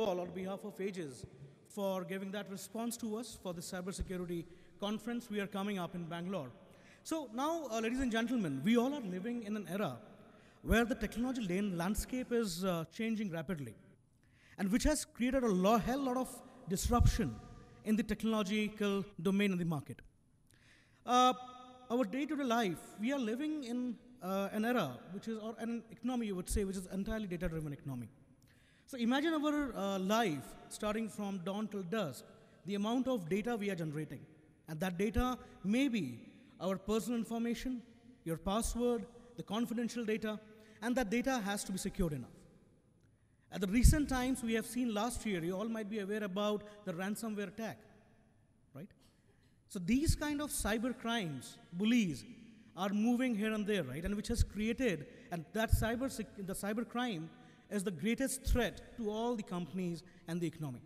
all on behalf of Aegis for giving that response to us for the cybersecurity conference we are coming up in Bangalore. So now, uh, ladies and gentlemen, we all are living in an era where the technology landscape is uh, changing rapidly, and which has created a lo- hell lot of disruption in the technological domain in the market. Uh, our day-to-day life, we are living in uh, an era which is, or an economy, you would say, which is entirely data-driven economy. So imagine our uh, life starting from dawn till dusk, the amount of data we are generating. And that data may be our personal information, your password, the confidential data, and that data has to be secured enough. At the recent times we have seen last year, you all might be aware about the ransomware attack, right? So these kind of cyber crimes, bullies, are moving here and there, right? And which has created, and that cyber, the cyber crime is the greatest threat to all the companies and the economy.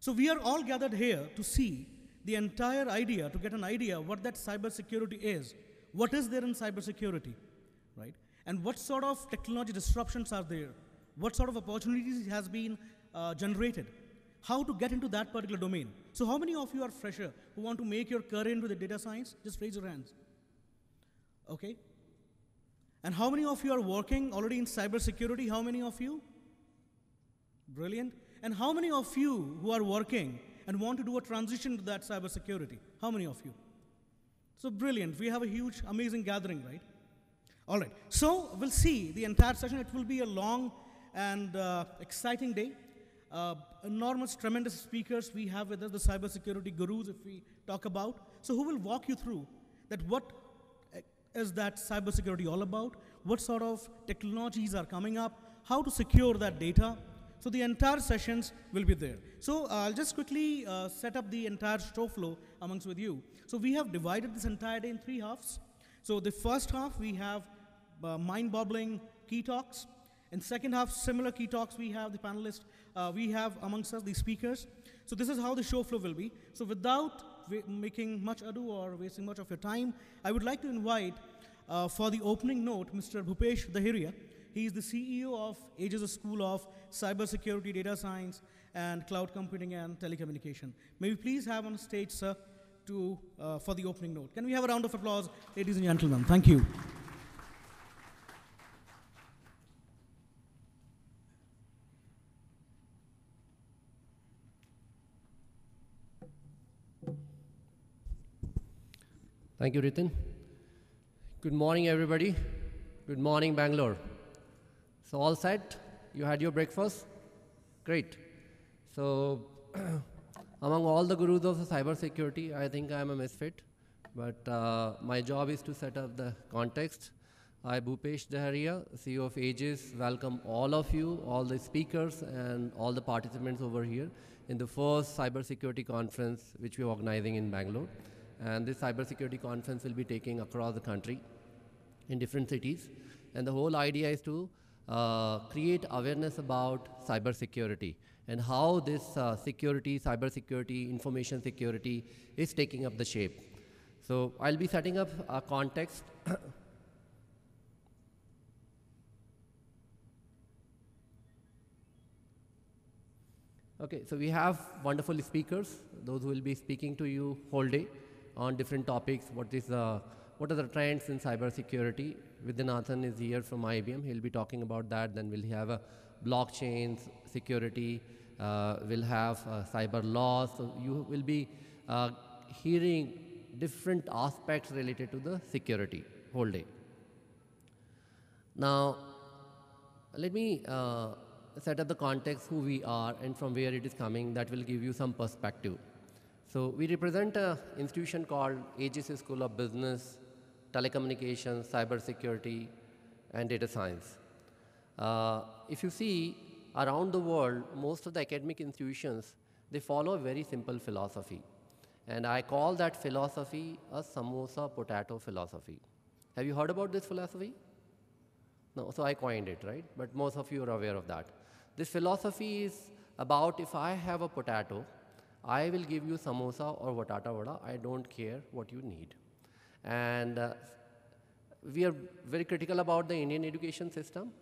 So we are all gathered here to see the entire idea, to get an idea what that cybersecurity is, what is there in cybersecurity, right? And what sort of technology disruptions are there, what sort of opportunities has been uh, generated, how to get into that particular domain. So how many of you are fresher who want to make your career into the data science? Just raise your hands. Okay. And how many of you are working already in cybersecurity? How many of you? Brilliant. And how many of you who are working and want to do a transition to that cybersecurity? How many of you? So brilliant. We have a huge, amazing gathering, right? All right. So we'll see the entire session. It will be a long and uh, exciting day. Uh, enormous, tremendous speakers we have with us, the cybersecurity gurus, if we talk about. So who will walk you through that what is that cybersecurity all about? What sort of technologies are coming up? How to secure that data? So the entire sessions will be there. So uh, I'll just quickly uh, set up the entire show flow amongst with you. So we have divided this entire day in three halves. So the first half we have uh, mind-boggling key talks. In second half, similar key talks, we have the panelists, uh, we have amongst us the speakers. So this is how the show flow will be. So without making much ado or wasting much of your time, I would like to invite uh, for the opening note Mr. Bhupesh Daheria. He is the CEO of Aegis School of Cybersecurity, Data Science, and Cloud Computing and Telecommunication. May we please have on stage, sir, to, uh, for the opening note. Can we have a round of applause, ladies and gentlemen? Thank you. Thank you, Ritin. Good morning, everybody. Good morning, Bangalore. So, all set? You had your breakfast? Great. So, among all the gurus of the cybersecurity, I think I am a misfit. But uh, my job is to set up the context. I, Bhupesh Daheria, CEO of Aegis, welcome all of you, all the speakers, and all the participants over here in the first cybersecurity conference which we are organizing in Bangalore. And this cybersecurity conference will be taking across the country in different cities. And the whole idea is to uh, create awareness about cybersecurity and how this uh, security, cybersecurity, information security is taking up the shape. So I'll be setting up a context. Okay, so we have wonderful speakers, those who will be speaking to you whole day on different topics. What is the what are the trends in cybersecurity? Vaidyanathan is here from IBM. He'll be talking about that. Then we'll have a blockchain security. Uh, we'll have uh, cyber laws. So you will be uh, hearing different aspects related to the security whole day. Now, let me uh, set up the context who we are and from where it is coming that will give you some perspective so we represent an institution called aegis school of business telecommunications cybersecurity and data science uh, if you see around the world most of the academic institutions they follow a very simple philosophy and i call that philosophy a samosa potato philosophy have you heard about this philosophy no, so I coined it, right? But most of you are aware of that. This philosophy is about if I have a potato, I will give you samosa or batata vada. I don't care what you need. And uh, we are very critical about the Indian education system.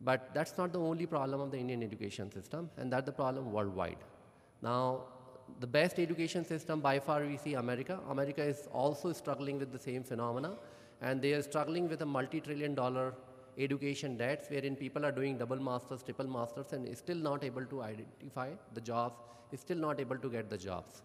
But that's not the only problem of the Indian education system, and that's the problem worldwide. Now, the best education system by far we see America. America is also struggling with the same phenomena, and they are struggling with a multi-trillion dollar education debts wherein people are doing double masters, triple masters, and is still not able to identify the jobs, is still not able to get the jobs.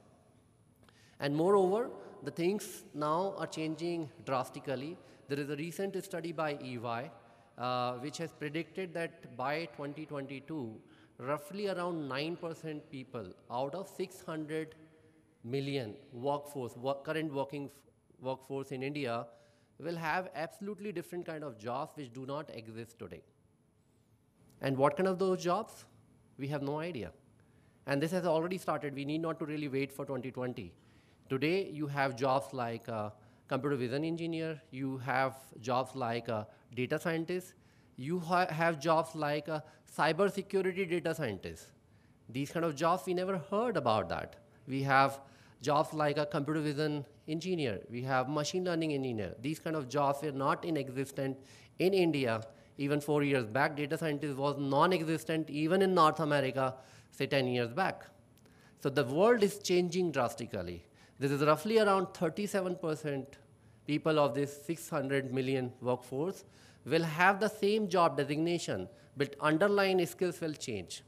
And moreover, the things now are changing drastically. There is a recent study by EY uh, which has predicted that by 2022, roughly around 9% people out of 600 million workforce, work, current working workforce in India will have absolutely different kind of jobs which do not exist today. And what kind of those jobs? We have no idea. And this has already started. We need not to really wait for 2020. Today, you have jobs like uh, computer vision engineer, you have jobs like a data scientist, you ha have jobs like a cyber security data scientist. These kind of jobs, we never heard about that. We have jobs like a computer vision engineer, we have machine learning engineer. These kind of jobs were not in existent in India even four years back. Data scientist was non-existent even in North America, say 10 years back. So the world is changing drastically. This is roughly around 37% people of this 600 million workforce will have the same job designation, but underlying skills will change.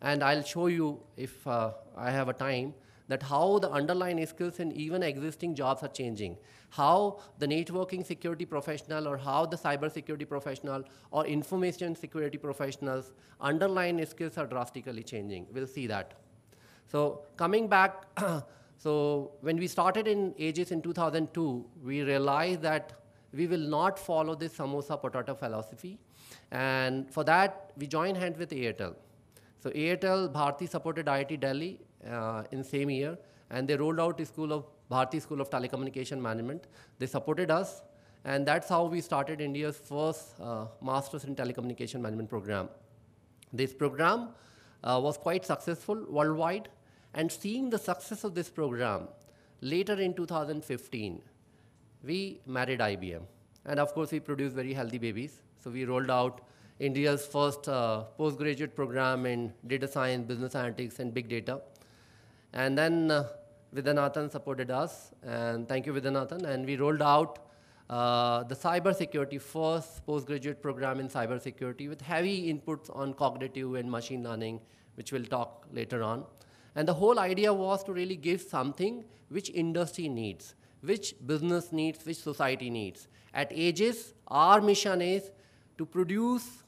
And I'll show you, if uh, I have a time, that how the underlying skills in even existing jobs are changing. How the networking security professional or how the cyber security professional or information security professionals underlying skills are drastically changing. We'll see that. So coming back So when we started in Aegis in 2002, we realized that we will not follow this samosa potato philosophy. And for that, we joined hands with Airtel. So Airtel, Bharti supported IIT Delhi uh, in same year, and they rolled out the school of Bharti School of Telecommunication Management. They supported us, and that's how we started India's first uh, Masters in Telecommunication Management program. This program uh, was quite successful worldwide, and seeing the success of this program, later in 2015, we married IBM. And of course, we produced very healthy babies. So we rolled out India's first uh, postgraduate program in data science, business analytics, and big data. And then uh, Vaidyanathan supported us, and thank you, Vaidyanathan. And we rolled out uh, the cybersecurity first postgraduate program in cybersecurity with heavy inputs on cognitive and machine learning, which we'll talk later on. And the whole idea was to really give something which industry needs, which business needs, which society needs. At Aegis, our mission is to produce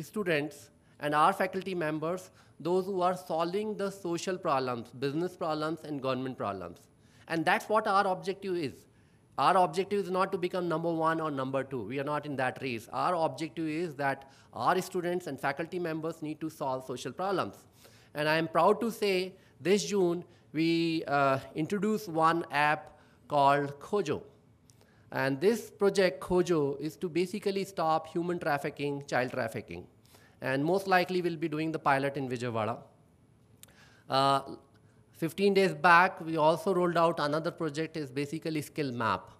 students and our faculty members, those who are solving the social problems, business problems, and government problems. And that's what our objective is. Our objective is not to become number one or number two. We are not in that race. Our objective is that our students and faculty members need to solve social problems. And I am proud to say this June, we uh, introduced one app called Kojo. And this project, Kojo, is to basically stop human trafficking, child trafficking. And most likely we'll be doing the pilot in Vijayawada. Uh, 15 days back, we also rolled out another project is basically skill map,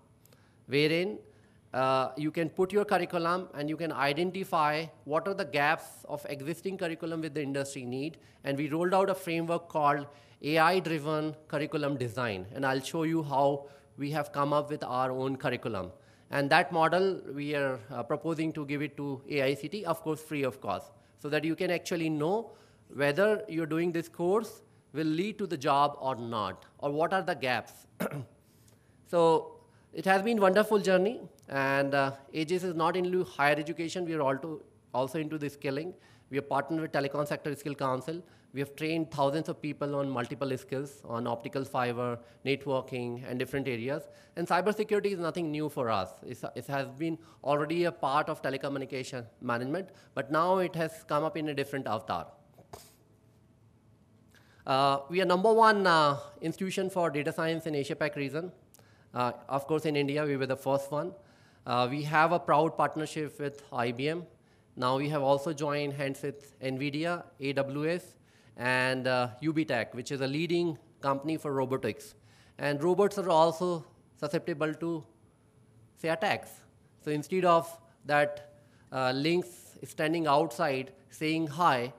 wherein uh, you can put your curriculum and you can identify what are the gaps of existing curriculum with the industry need. And we rolled out a framework called AI-driven curriculum design. And I'll show you how we have come up with our own curriculum. And that model, we are uh, proposing to give it to AICT, of course, free of cost, so that you can actually know whether you're doing this course will lead to the job or not, or what are the gaps. so it has been wonderful journey. And uh, Aegis is not into higher education, we are also, also into the skilling. We are partnered with Telecom Sector Skill Council. We have trained thousands of people on multiple skills, on optical fiber, networking, and different areas. And cybersecurity is nothing new for us. It's, it has been already a part of telecommunication management, but now it has come up in a different avatar. Uh, we are number one uh, institution for data science in Asia Pac region. Uh, of course, in India, we were the first one. Uh, we have a proud partnership with IBM. Now we have also joined hands with NVIDIA, AWS, and uh, which is a leading company for robotics. And robots are also susceptible to, say, attacks. So instead of that uh, Lynx standing outside saying hi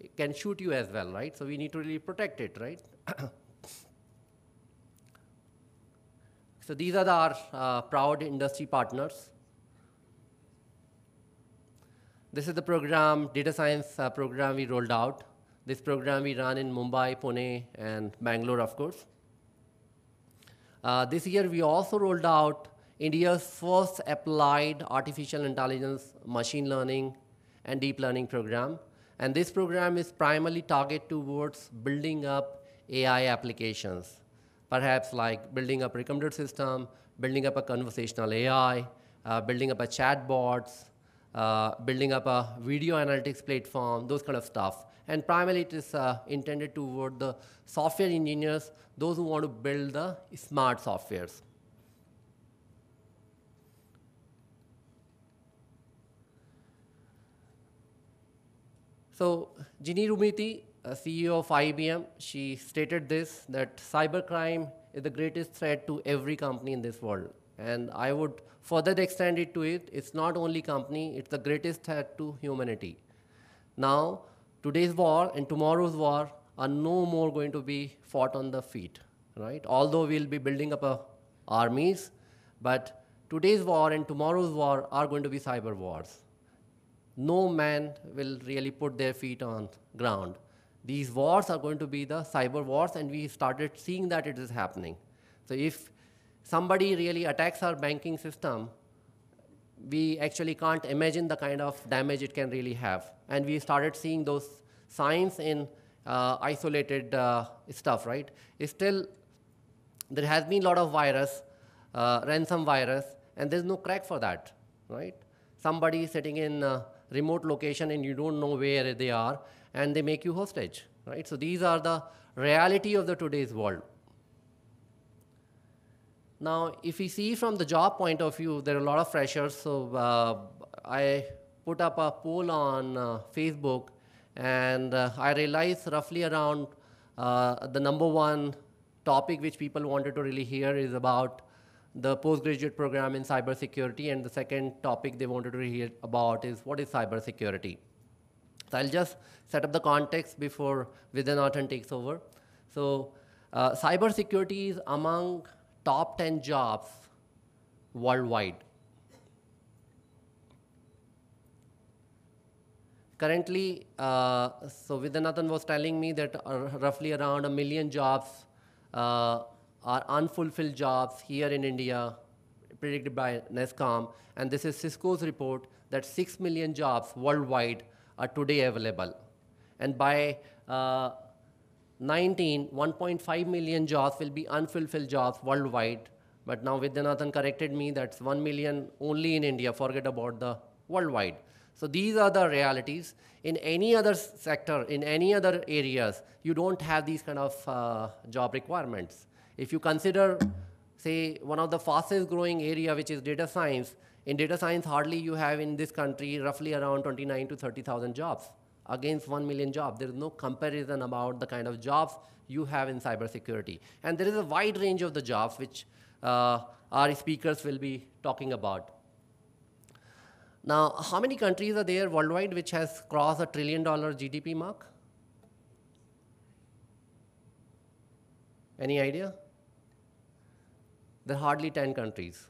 it can shoot you as well, right? So we need to really protect it, right? so these are our uh, proud industry partners. This is the program, data science uh, program we rolled out. This program we run in Mumbai, Pune, and Bangalore, of course. Uh, this year we also rolled out India's first applied artificial intelligence, machine learning, and deep learning program. And this program is primarily targeted towards building up AI applications, perhaps like building up a recommender system, building up a conversational AI, uh, building up a chatbots, uh, building up a video analytics platform, those kind of stuff. And primarily it is uh, intended toward the software engineers, those who want to build the smart softwares. So Ginni Rometty, CEO of IBM, she stated this, that cybercrime is the greatest threat to every company in this world. And I would further extend it to it, it's not only company, it's the greatest threat to humanity. Now, today's war and tomorrow's war are no more going to be fought on the feet, right? Although we'll be building up a armies, but today's war and tomorrow's war are going to be cyber wars. No man will really put their feet on ground. These wars are going to be the cyber wars, and we started seeing that it is happening. So if somebody really attacks our banking system, we actually can't imagine the kind of damage it can really have. And we started seeing those signs in uh, isolated uh, stuff, right? It's still, there has been a lot of virus, uh, ransom virus, and there's no crack for that, right? Somebody sitting in a remote location and you don't know where they are, and they make you hostage, right? So these are the reality of the today's world. Now, if we see from the job point of view, there are a lot of freshers. So uh, I put up a poll on uh, Facebook, and uh, I realized roughly around uh, the number one topic which people wanted to really hear is about the postgraduate program in cybersecurity, and the second topic they wanted to hear about is what is cybersecurity. So I'll just set up the context before Vaidyanathan takes over. So uh, cybersecurity is among top 10 jobs worldwide. Currently, uh, so Vaidyanathan was telling me that uh, roughly around a million jobs uh, are unfulfilled jobs here in India, predicted by NASSCOM. And this is Cisco's report that 6 million jobs worldwide are today available. And by uh, 19, 1.5 million jobs will be unfulfilled jobs worldwide. But now Vaidyanathan corrected me, that's 1 million only in India, forget about the worldwide. So these are the realities. In any other sector, in any other areas, you don't have these kind of uh, job requirements. If you consider, say, one of the fastest growing area, which is data science, in data science, hardly you have in this country roughly around 29 to 30,000 jobs against 1 million jobs. There is no comparison about the kind of jobs you have in cybersecurity. And there is a wide range of the jobs which uh, our speakers will be talking about. Now, how many countries are there worldwide which has crossed a trillion dollar GDP mark? Any idea? There are hardly 10 countries.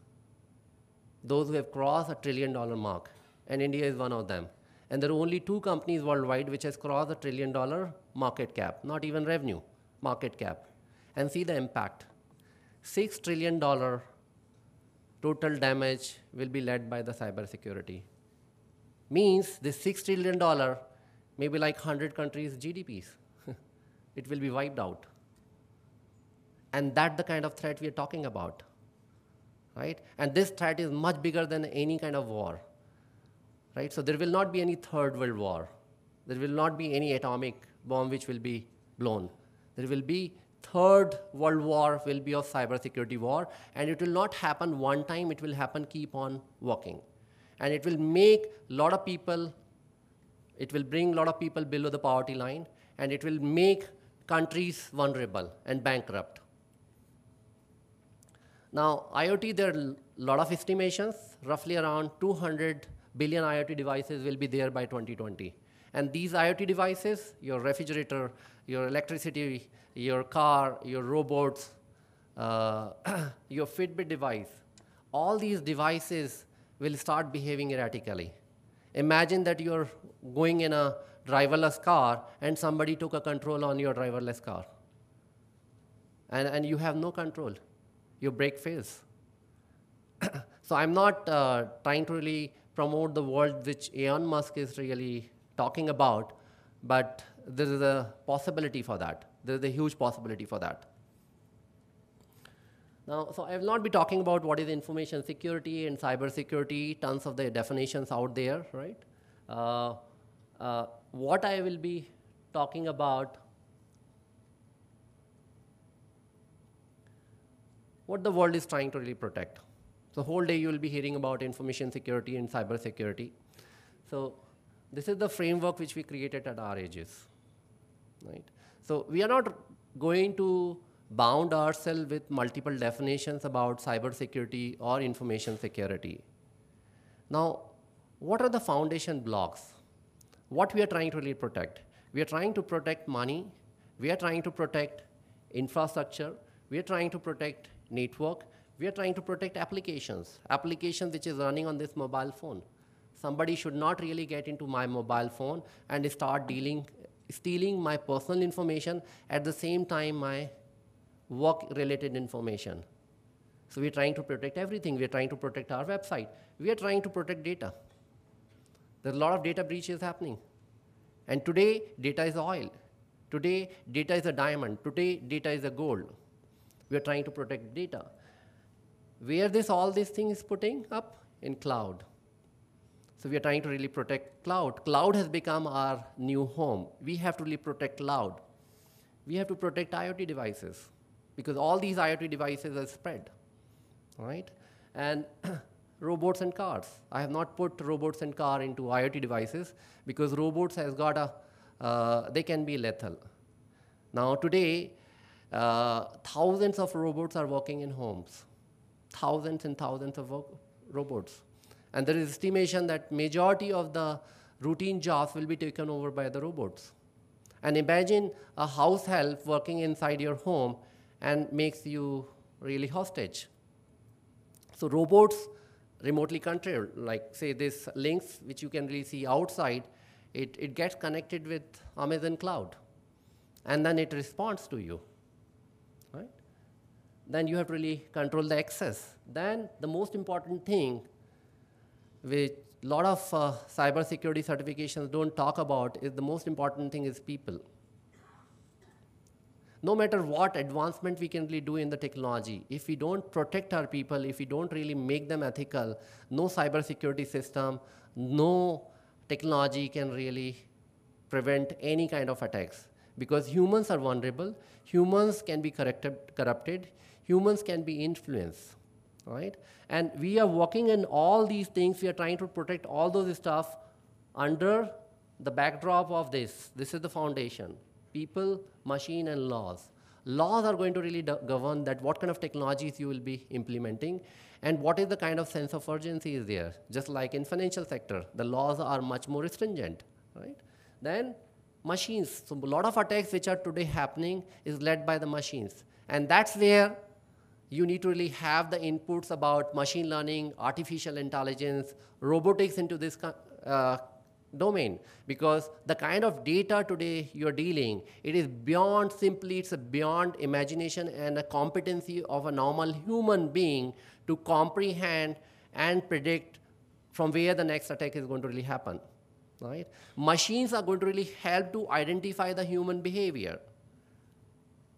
Those who have crossed a trillion dollar mark, and India is one of them. And there are only two companies worldwide which has crossed a trillion dollar market cap, not even revenue, market cap. And see the impact. $6 trillion total damage will be led by the cybersecurity. Means this $6 trillion may be like 100 countries' GDPs. it will be wiped out. And that's the kind of threat we are talking about. Right? And this threat is much bigger than any kind of war. Right? So there will not be any third world war. There will not be any atomic bomb which will be blown. There will be third world war will be of cybersecurity war and it will not happen one time it will happen keep on working and it will make a lot of people it will bring a lot of people below the poverty line and it will make countries vulnerable and bankrupt now iot there are a lot of estimations roughly around 200 billion IoT devices will be there by 2020. And these IoT devices, your refrigerator, your electricity, your car, your robots, uh, your Fitbit device, all these devices will start behaving erratically. Imagine that you're going in a driverless car and somebody took a control on your driverless car. And, and you have no control. Your brake fails. so I'm not uh, trying to really promote the world which Elon Musk is really talking about, but there is a possibility for that. There is a huge possibility for that. Now, so I will not be talking about what is information security and cyber security, tons of the definitions out there, right? Uh, uh, what I will be talking about, what the world is trying to really protect. So whole day you will be hearing about information security and cyber security. So this is the framework which we created at R-Aegis, right? So we are not going to bound ourselves with multiple definitions about cyber security or information security. Now, what are the foundation blocks? What we are trying to really protect? We are trying to protect money, we are trying to protect infrastructure, we are trying to protect network, we are trying to protect applications, applications which is running on this mobile phone. Somebody should not really get into my mobile phone and start dealing, stealing my personal information at the same time my work-related information. So we're trying to protect everything. We're trying to protect our website. We are trying to protect data. There's a lot of data breaches happening. And today, data is oil. Today, data is a diamond. Today, data is a gold. We are trying to protect data. Where this all these things is putting up? In cloud. So we are trying to really protect cloud. Cloud has become our new home. We have to really protect cloud. We have to protect IoT devices because all these IoT devices are spread, right? And robots and cars. I have not put robots and car into IoT devices because robots has got a, uh, they can be lethal. Now today, uh, thousands of robots are working in homes. Thousands and thousands of robots. And there is estimation that majority of the routine jobs will be taken over by the robots. And imagine a house help working inside your home and makes you really hostage. So robots remotely controlled, like say this Lynx, which you can really see outside, it, it gets connected with Amazon Cloud. And then it responds to you? Then you have to really control the access. Then the most important thing, which a lot of uh, cybersecurity certifications don't talk about, is the most important thing is people no matter what advancement we can really do in the technology, if we don't protect our people, if we don't really make them ethical, no cybersecurity system, no technology can really prevent any kind of attacks. Because humans are vulnerable, humans can be corrupted, humans can be influenced, right? And we are working in all these things, we are trying to protect all those stuff under the backdrop of this. This is the foundation people, machine, and laws. Laws are going to really govern that what kind of technologies you will be implementing and what is the kind of sense of urgency is there. Just like in financial sector, the laws are much more stringent, right? Then machines. So a lot of attacks which are today happening is led by the machines. And that's where you need to really have the inputs about machine learning, artificial intelligence, robotics into this uh, domain. Because the kind of data today you're dealing it is beyond simply it's beyond imagination and a competency of a normal human being to comprehend and predict from where the next attack is going to really happen right? Machines are going to really help to identify the human behavior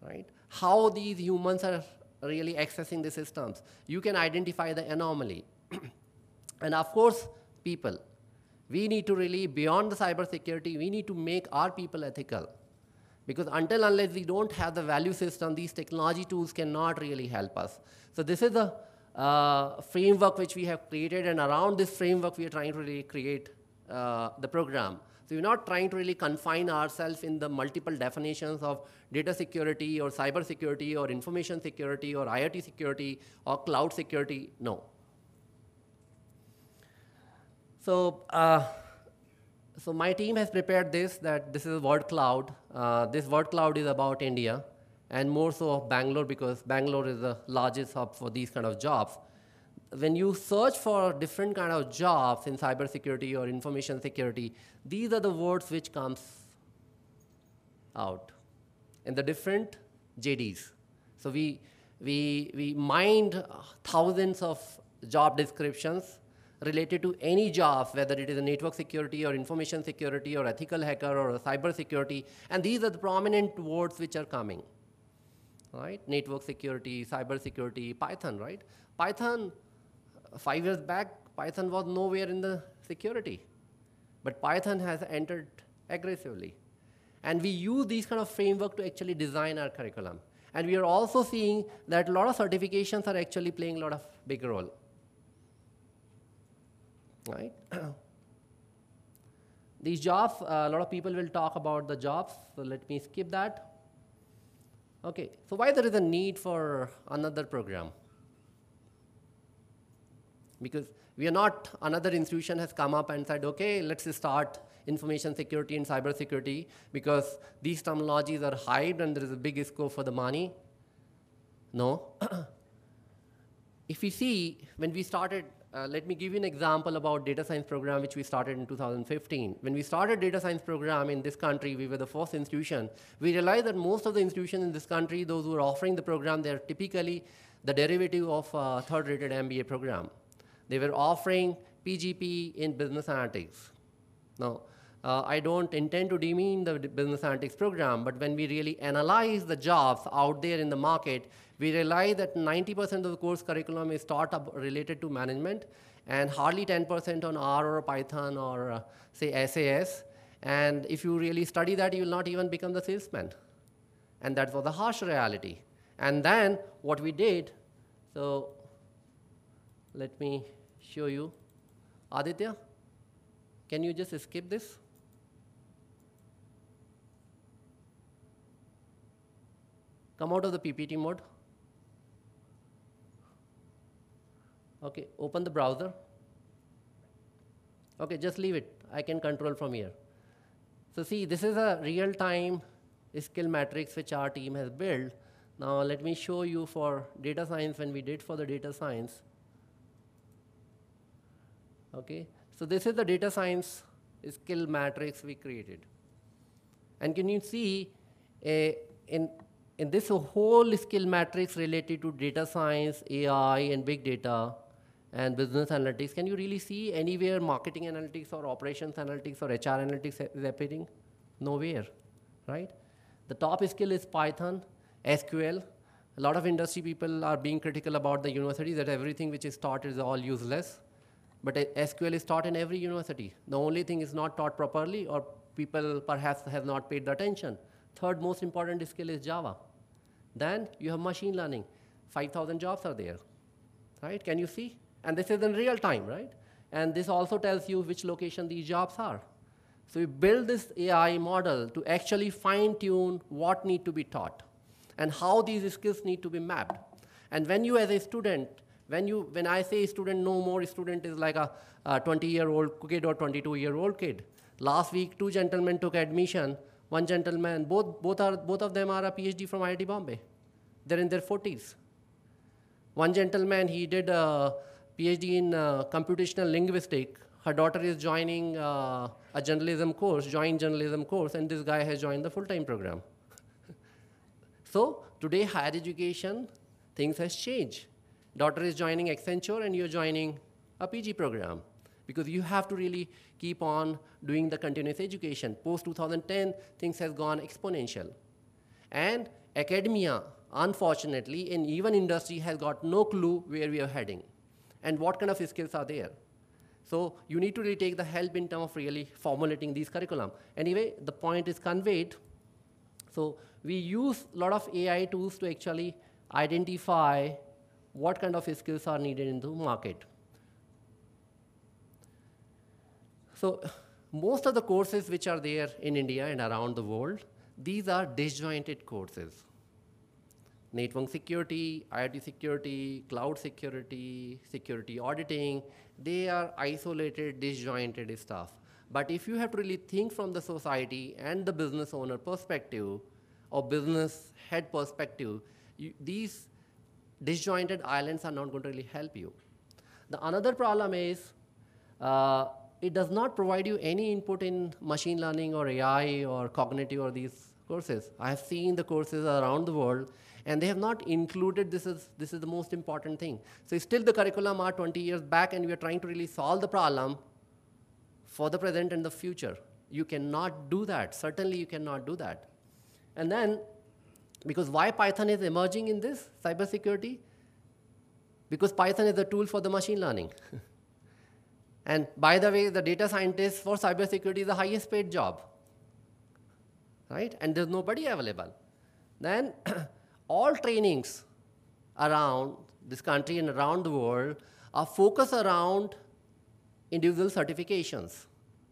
right? How these humans are really accessing the systems you can identify the anomaly and of course people we need to really, beyond the cybersecurity, we need to make our people ethical. Because until unless we don't have the value system, these technology tools cannot really help us. So this is the uh, framework which we have created, and around this framework, we are trying to really create uh, the program. So we're not trying to really confine ourselves in the multiple definitions of data security or cyber security or information security or IoT security or cloud security. No. So, uh, so my team has prepared this, that this is word cloud. Uh, this word cloud is about India and more so of Bangalore because Bangalore is the largest hub for these kind of jobs. When you search for different kind of jobs in cybersecurity or information security, these are the words which comes out in the different JDs. So we, we, we mined thousands of job descriptions related to any job, whether it is a network security or information security or ethical hacker or cyber security, and these are the prominent words which are coming, right? Network security, cyber security, Python, right? Python, five years back, Python was nowhere in the security, but Python has entered aggressively. And we use these kind of framework to actually design our curriculum. And we are also seeing that a lot of certifications are actually playing a lot of big role right? These jobs, uh, a lot of people will talk about the jobs, so let me skip that. Okay, so why there is a need for another program? Because we are not, another institution has come up and said, okay, let's start information security and cyber security because these terminologies are hyped and there is a big scope for the money. No. if we see, when we started uh, let me give you an example about data science program which we started in 2015. When we started data science program in this country, we were the first institution. We realized that most of the institutions in this country, those who are offering the program, they're typically the derivative of a third-rated MBA program. They were offering PGP in business analytics. Now, uh, I don't intend to demean the business analytics program, but when we really analyze the jobs out there in the market, we realize that 90% of the course curriculum is taught related to management, and hardly 10% on R or Python or, uh, say, SAS. And if you really study that, you will not even become the salesman. And that was the harsh reality. And then what we did, so let me show you. Aditya, can you just skip this? Come out of the PPT mode. Okay, open the browser. Okay, just leave it. I can control from here. So see, this is a real-time skill matrix which our team has built. Now let me show you for data science when we did for the data science. Okay, so this is the data science skill matrix we created. And can you see in in this whole skill matrix related to data science, AI, and big data, and business analytics, can you really see anywhere marketing analytics or operations analytics or HR analytics is appearing? Nowhere, right? The top skill is Python, SQL. A lot of industry people are being critical about the university that everything which is taught is all useless. But uh, SQL is taught in every university. The only thing is not taught properly or people perhaps have not paid the attention. Third most important skill is Java. Then you have machine learning. 5,000 jobs are there, right? Can you see? And this is in real time, right? And this also tells you which location these jobs are. So we build this AI model to actually fine tune what need to be taught and how these skills need to be mapped. And when you as a student, when, you, when I say student, no more student is like a 20-year-old kid or 22-year-old kid. Last week, two gentlemen took admission one gentleman, both, both, are, both of them are a PhD from IIT Bombay. They're in their 40s. One gentleman, he did a PhD in uh, computational linguistics. Her daughter is joining uh, a journalism course, joint journalism course, and this guy has joined the full-time program. so today, higher education, things has changed. Daughter is joining Accenture, and you're joining a PG program because you have to really keep on doing the continuous education. Post 2010, things has gone exponential. And academia, unfortunately, and even industry has got no clue where we are heading and what kind of skills are there. So you need to really take the help in terms of really formulating these curriculum. Anyway, the point is conveyed. So we use a lot of AI tools to actually identify what kind of skills are needed in the market. So most of the courses which are there in India and around the world, these are disjointed courses. network security, IoT security, cloud security, security auditing, they are isolated, disjointed stuff. But if you have to really think from the society and the business owner perspective or business head perspective, you, these disjointed islands are not going to really help you. The another problem is uh, it does not provide you any input in machine learning or AI or cognitive or these courses. I have seen the courses around the world and they have not included this is, this is the most important thing. So still the curriculum are 20 years back and we are trying to really solve the problem for the present and the future. You cannot do that. Certainly you cannot do that. And then, because why Python is emerging in this cybersecurity? Because Python is a tool for the machine learning. and by the way, the data scientist for cybersecurity is the highest paid job. Right? And there's nobody available. Then all trainings around this country and around the world are focused around individual certifications,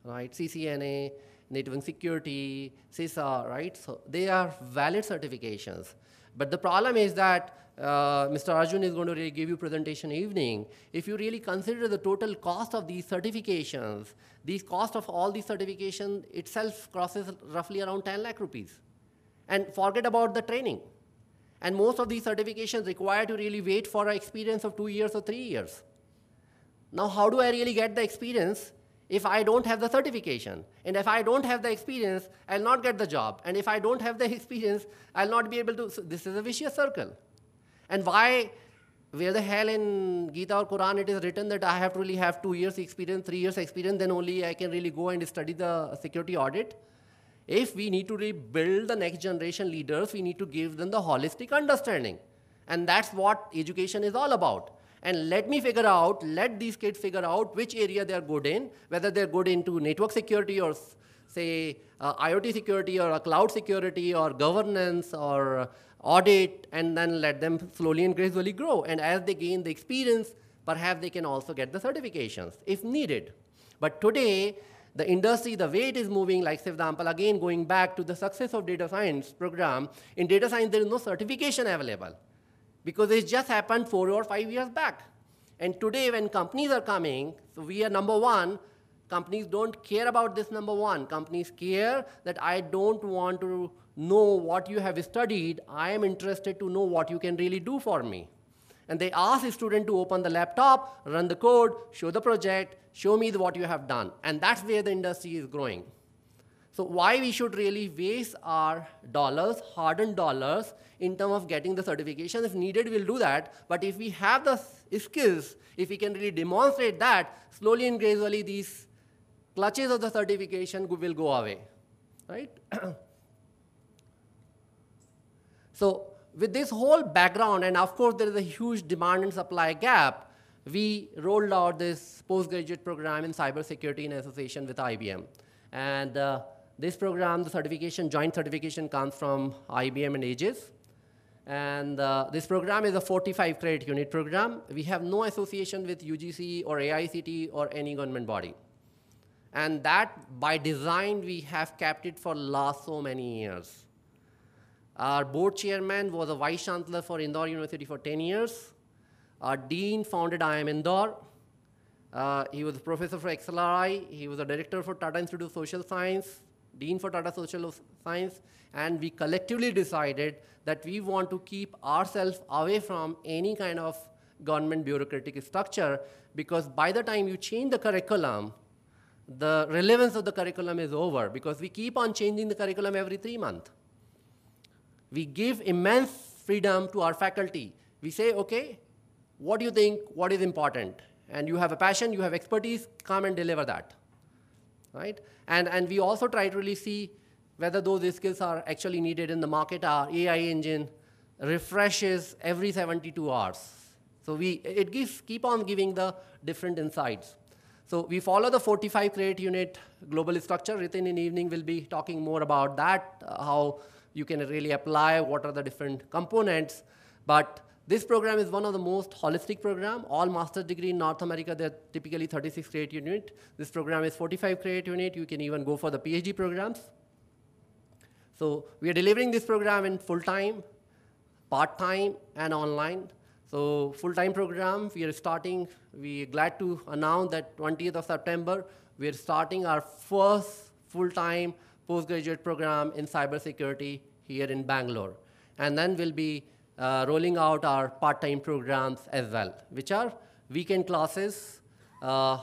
right? CCNA, network security, CISA, right? So they are valid certifications. But the problem is that uh, Mr. Arjun is going to really give you presentation evening. If you really consider the total cost of these certifications, these cost of all these certifications itself crosses roughly around 10 lakh rupees. And forget about the training. And most of these certifications require to really wait for an experience of two years or three years. Now, how do I really get the experience if I don't have the certification? And if I don't have the experience, I'll not get the job. And if I don't have the experience, I'll not be able to. So this is a vicious circle. And why, where the hell in Gita or Quran it is written that I have to really have two years experience, three years experience, then only I can really go and study the security audit? If we need to rebuild the next generation leaders, we need to give them the holistic understanding. And that's what education is all about and let me figure out, let these kids figure out which area they're good in, whether they're good into network security or say uh, IoT security or cloud security or governance or audit, and then let them slowly and gradually grow. And as they gain the experience, perhaps they can also get the certifications if needed. But today, the industry, the way it is moving, like for example, again going back to the success of data science program, in data science there is no certification available because it just happened four or five years back. And today, when companies are coming, so we are number one, companies don't care about this number one. Companies care that I don't want to know what you have studied, I am interested to know what you can really do for me. And they ask the student to open the laptop, run the code, show the project, show me what you have done. And that's where the industry is growing. So why we should really waste our dollars, hardened dollars, in terms of getting the certification. If needed, we'll do that. But if we have the skills, if we can really demonstrate that, slowly and gradually these clutches of the certification will go away, right? so with this whole background, and of course there is a huge demand and supply gap, we rolled out this postgraduate program in cybersecurity in association with IBM. And uh, this program, the certification, joint certification comes from IBM and Aegis. And uh, this program is a 45 credit unit program. We have no association with UGC or AICT or any government body. And that, by design, we have kept it for last so many years. Our board chairman was a vice chancellor for Indore University for 10 years. Our dean founded IIM Indore. Uh, he was a professor for XLRI. He was a director for Tata Institute of Social Science Dean for Tata Social Science, and we collectively decided that we want to keep ourselves away from any kind of government bureaucratic structure because by the time you change the curriculum, the relevance of the curriculum is over because we keep on changing the curriculum every three months. We give immense freedom to our faculty. We say, okay, what do you think, what is important? And you have a passion, you have expertise, come and deliver that right? And, and we also try to really see whether those skills are actually needed in the market. Our AI engine refreshes every 72 hours. So we, it gives, keep on giving the different insights. So we follow the 45 credit unit global structure. Within in evening we'll be talking more about that, uh, how you can really apply, what are the different components. But this program is one of the most holistic program. All master's degree in North America, they're typically 36 credit unit. This program is 45 credit unit. You can even go for the PhD programs. So we are delivering this program in full time. part-time and online. So full-time program, we are starting, we are glad to announce that 20th of September, we are starting our first full-time postgraduate program in cybersecurity here in Bangalore. And then we'll be uh, rolling out our part-time programs as well, which are weekend classes, uh,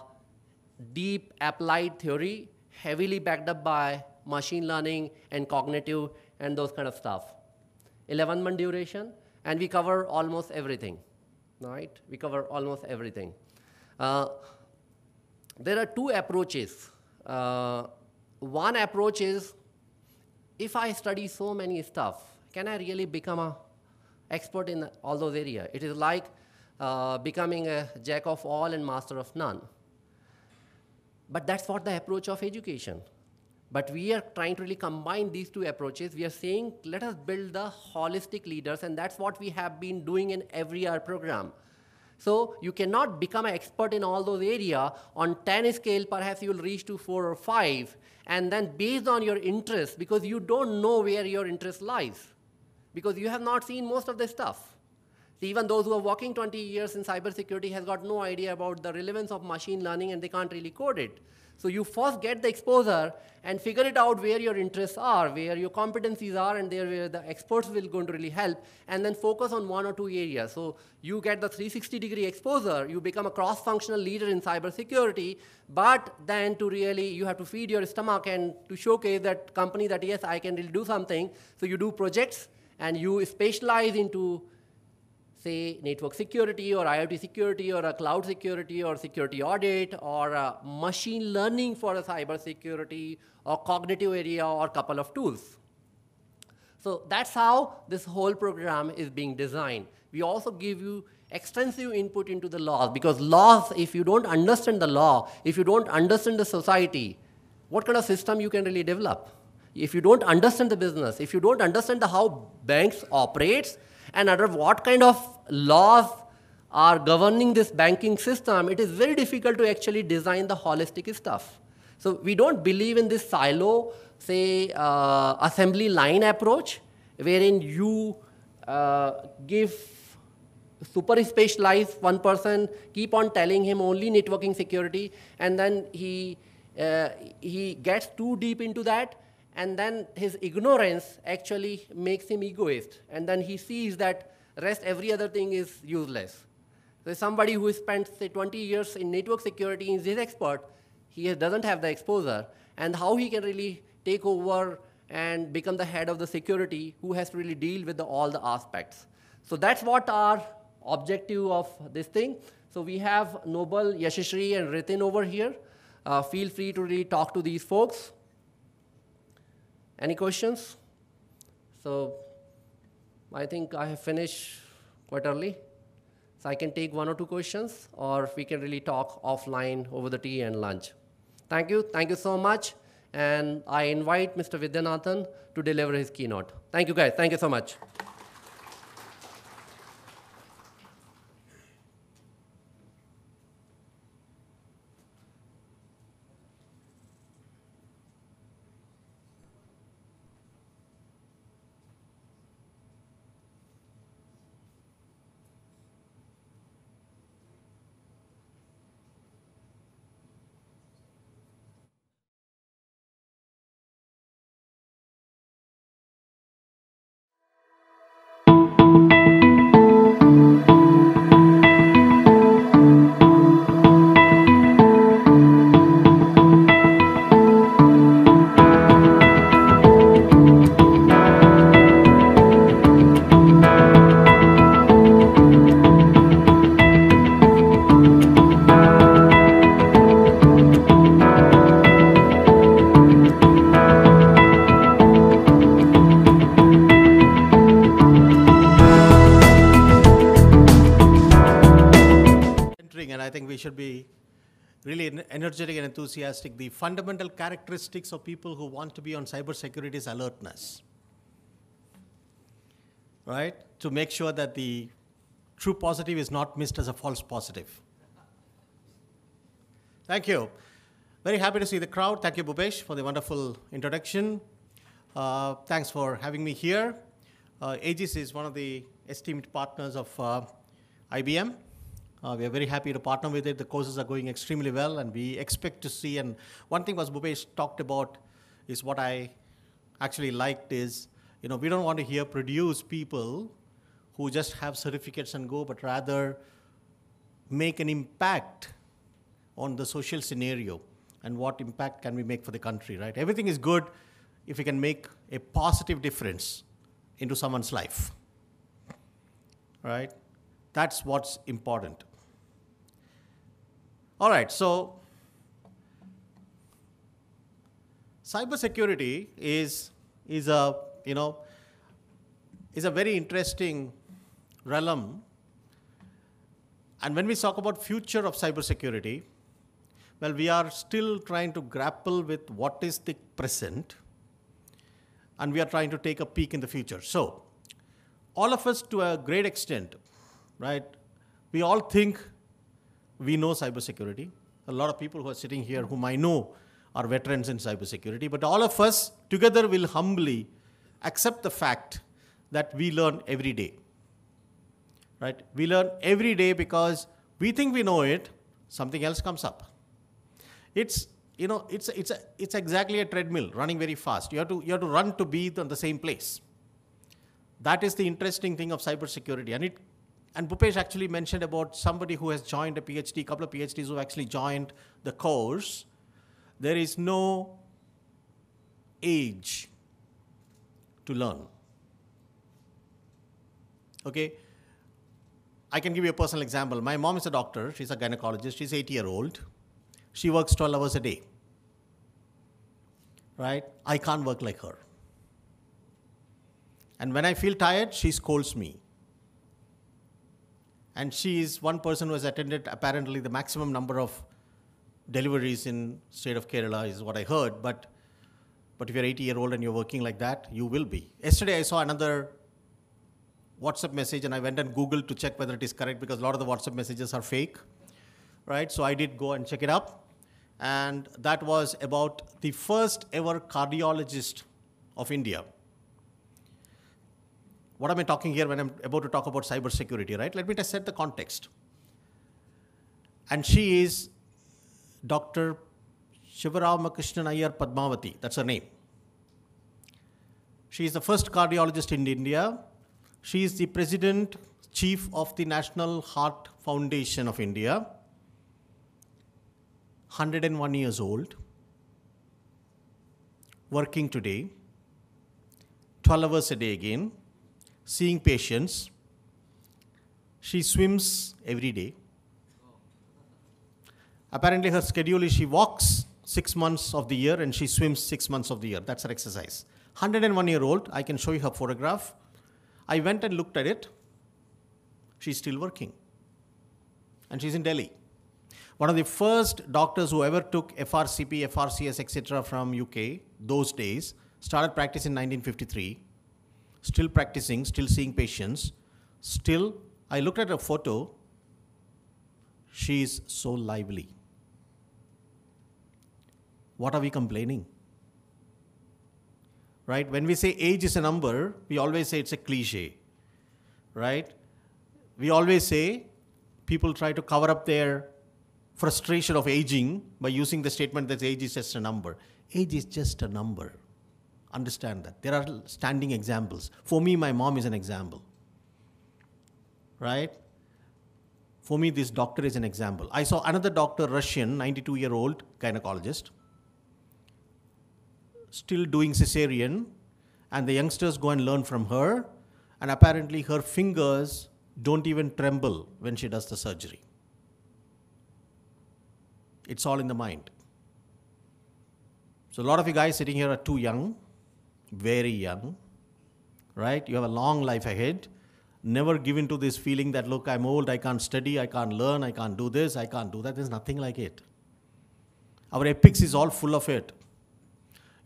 deep applied theory, heavily backed up by machine learning and cognitive and those kind of stuff. 11 month duration, and we cover almost everything, right? We cover almost everything. Uh, there are two approaches. Uh, one approach is, if I study so many stuff, can I really become a expert in all those areas? It is like uh, becoming a jack of all and master of none. But that's what the approach of education. But we are trying to really combine these two approaches. We are saying, let us build the holistic leaders, and that's what we have been doing in every our program. So you cannot become an expert in all those areas. On 10 scale, perhaps you will reach to four or five, and then based on your interest, because you don't know where your interest lies, because you have not seen most of this stuff. Even those who are working 20 years in cybersecurity has got no idea about the relevance of machine learning and they can't really code it. So you first get the exposure and figure it out where your interests are, where your competencies are, and there where the experts will going to really help, and then focus on one or two areas. So you get the 360 degree exposure, you become a cross-functional leader in cybersecurity, but then to really, you have to feed your stomach and to showcase that company that yes, I can really do something. So you do projects and you specialize into say network security or IoT security or a cloud security or security audit or machine learning for a cyber security or cognitive area or couple of tools. So that's how this whole program is being designed. We also give you extensive input into the laws because laws, if you don't understand the law, if you don't understand the society, what kind of system you can really develop? If you don't understand the business, if you don't understand the how banks operates, and under what kind of laws are governing this banking system, it is very difficult to actually design the holistic stuff. So we don't believe in this silo, say, uh, assembly line approach, wherein you uh, give super specialized one person, keep on telling him only networking security, and then he, uh, he gets too deep into that, and then his ignorance actually makes him egoist. And then he sees that rest every other thing is useless. So somebody who spent say 20 years in network security is his expert. He doesn't have the exposure. And how he can really take over and become the head of the security who has to really deal with the, all the aspects. So that's what our objective of this thing. So we have noble yashashri and ritin over here. Uh, feel free to really talk to these folks any questions? So I think I have finished quite early. So I can take one or two questions, or we can really talk offline over the tea and lunch. Thank you. Thank you so much. And I invite Mr. Vaidyanathan to deliver his keynote. Thank you, guys. Thank you so much. Enthusiastic, the fundamental characteristics of people who want to be on cybersecurity is alertness. Right? To make sure that the true positive is not missed as a false positive. Thank you. Very happy to see the crowd. Thank you, Bhupesh, for the wonderful introduction. Uh, thanks for having me here. Uh, Aegis is one of the esteemed partners of uh, IBM. Uh, we are very happy to partner with it. The courses are going extremely well, and we expect to see. And one thing was Bhupesh talked about is what I actually liked is, you know, we don't want to hear produce people who just have certificates and go, but rather make an impact on the social scenario and what impact can we make for the country, right? Everything is good if we can make a positive difference into someone's life, right? That's what's important. All right, so cybersecurity is is a you know is a very interesting realm. And when we talk about future of cybersecurity, well, we are still trying to grapple with what is the present, and we are trying to take a peek in the future. So, all of us, to a great extent, right, we all think we know cybersecurity. A lot of people who are sitting here whom I know are veterans in cybersecurity, but all of us together will humbly accept the fact that we learn every day. Right? We learn every day because we think we know it, something else comes up. It's you know it's it's it's exactly a treadmill running very fast. You have to you have to run to be on the same place. That is the interesting thing of cybersecurity, and it and Bhupesh actually mentioned about somebody who has joined a PhD, a couple of PhDs who actually joined the course. There is no age to learn. Okay? I can give you a personal example. My mom is a doctor, she's a gynecologist, she's 80 year old. She works 12 hours a day. Right? I can't work like her. And when I feel tired, she scolds me. And she is one person who has attended apparently the maximum number of deliveries in state of Kerala is what I heard. But but if you're 80 year old and you're working like that, you will be. Yesterday I saw another WhatsApp message and I went and Googled to check whether it is correct because a lot of the WhatsApp messages are fake. Right? So I did go and check it up. And that was about the first ever cardiologist of India what am I talking here when I'm about to talk about cybersecurity, right? Let me just set the context. And she is Dr. Shivaramakrishnan Iyer Padmavati, that's her name. She is the first cardiologist in India. She is the president, chief of the National Heart Foundation of India. 101 years old, working today, 12 hours a day again seeing patients. She swims every day. Apparently, her schedule is she walks six months of the year and she swims six months of the year. That's her exercise. 101 year old, I can show you her photograph. I went and looked at it. She's still working. And she's in Delhi. One of the first doctors who ever took FRCP, FRCS, etc. from UK those days started practice in 1953 still practicing, still seeing patients. Still, I looked at her photo. She is so lively. What are we complaining? Right? When we say age is a number, we always say it's a cliche. Right? We always say people try to cover up their frustration of aging by using the statement that age is just a number. Age is just a number. Understand that. There are standing examples. For me, my mom is an example. Right? For me, this doctor is an example. I saw another doctor, Russian, 92 year old gynecologist, still doing cesarean, and the youngsters go and learn from her, and apparently her fingers don't even tremble when she does the surgery. It's all in the mind. So, a lot of you guys sitting here are too young very young, right? You have a long life ahead. Never give in to this feeling that, look, I'm old, I can't study, I can't learn, I can't do this, I can't do that. There's nothing like it. Our epics is all full of it.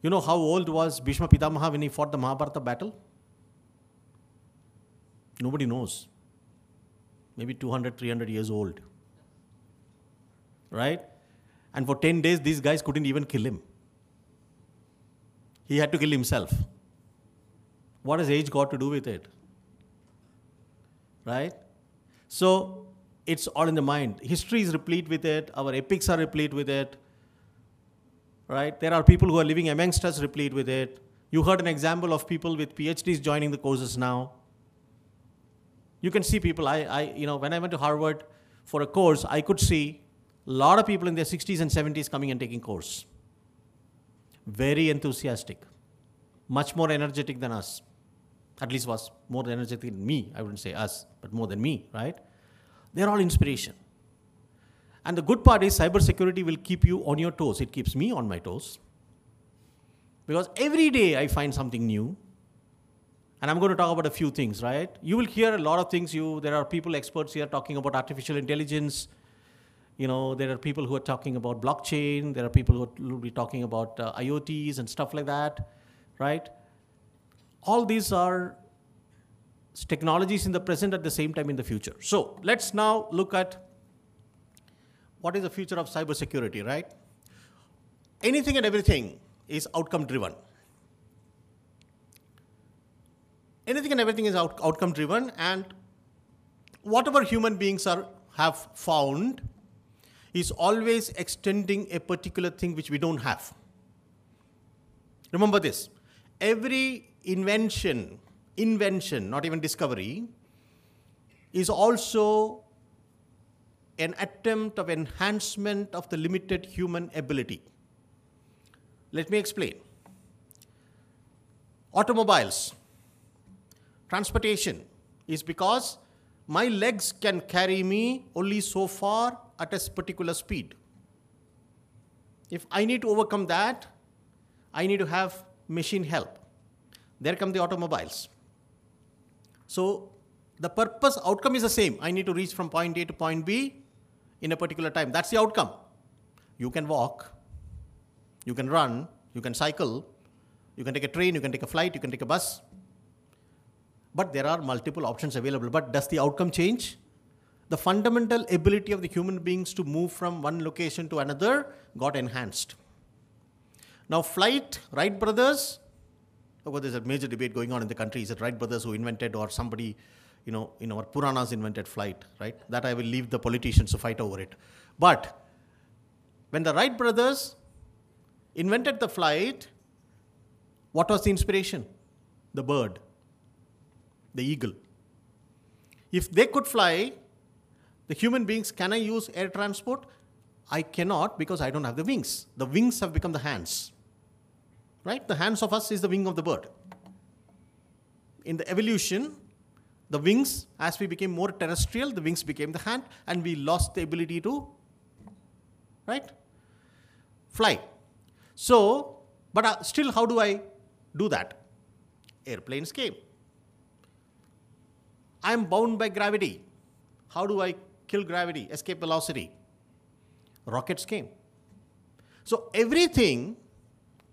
You know how old was Bhishma Pitamaha when he fought the Mahabharata battle? Nobody knows. Maybe 200, 300 years old. Right? And for 10 days, these guys couldn't even kill him he had to kill himself. What has age got to do with it? Right? So it's all in the mind. History is replete with it, our epics are replete with it. Right? There are people who are living amongst us replete with it. You heard an example of people with PhDs joining the courses now. You can see people, I, I you know, when I went to Harvard for a course, I could see a lot of people in their 60s and 70s coming and taking course. Very enthusiastic, much more energetic than us. At least was more energetic than me. I wouldn't say us, but more than me, right? They're all inspiration. And the good part is cybersecurity will keep you on your toes. It keeps me on my toes. Because every day I find something new. And I'm going to talk about a few things, right? You will hear a lot of things. You there are people experts here talking about artificial intelligence. You know, there are people who are talking about blockchain. There are people who will be talking about uh, IoTs and stuff like that, right? All these are technologies in the present at the same time in the future. So let's now look at what is the future of cybersecurity, right? Anything and everything is outcome driven. Anything and everything is out, outcome driven, and whatever human beings are have found is always extending a particular thing which we don't have. Remember this every invention, invention, not even discovery, is also an attempt of enhancement of the limited human ability. Let me explain. Automobiles, transportation is because my legs can carry me only so far at a particular speed. If I need to overcome that, I need to have machine help. There come the automobiles. So the purpose outcome is the same. I need to reach from point A to point B in a particular time. That's the outcome. You can walk, you can run, you can cycle, you can take a train, you can take a flight, you can take a bus. But there are multiple options available. But does the outcome change? The fundamental ability of the human beings to move from one location to another got enhanced. Now, flight, Wright brothers, of course, there's a major debate going on in the country. Is it Wright brothers who invented or somebody, you know, in our Puranas invented flight, right? That I will leave the politicians to fight over it. But when the Wright brothers invented the flight, what was the inspiration? The bird, the eagle. If they could fly, the human beings, can I use air transport? I cannot because I don't have the wings. The wings have become the hands. Right? The hands of us is the wing of the bird. In the evolution, the wings, as we became more terrestrial, the wings became the hand, and we lost the ability to, right? Fly. So, but uh, still, how do I do that? Airplanes came. I am bound by gravity. How do I kill gravity, escape velocity? Rockets came. So, everything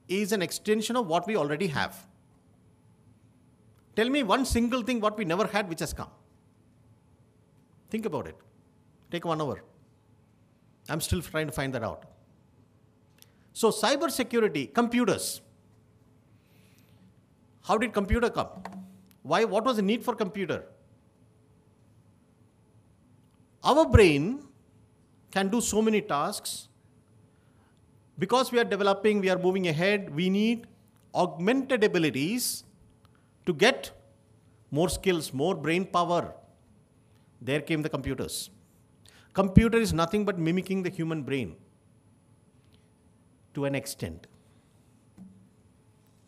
is an extension of what we already have. Tell me one single thing what we never had which has come. Think about it. Take one hour. I'm still trying to find that out. So cyber security, computers. How did computer come? Why? What was the need for computer? Our brain can do so many tasks because we are developing, we are moving ahead, we need augmented abilities to get more skills, more brain power. There came the computers. Computer is nothing but mimicking the human brain to an extent.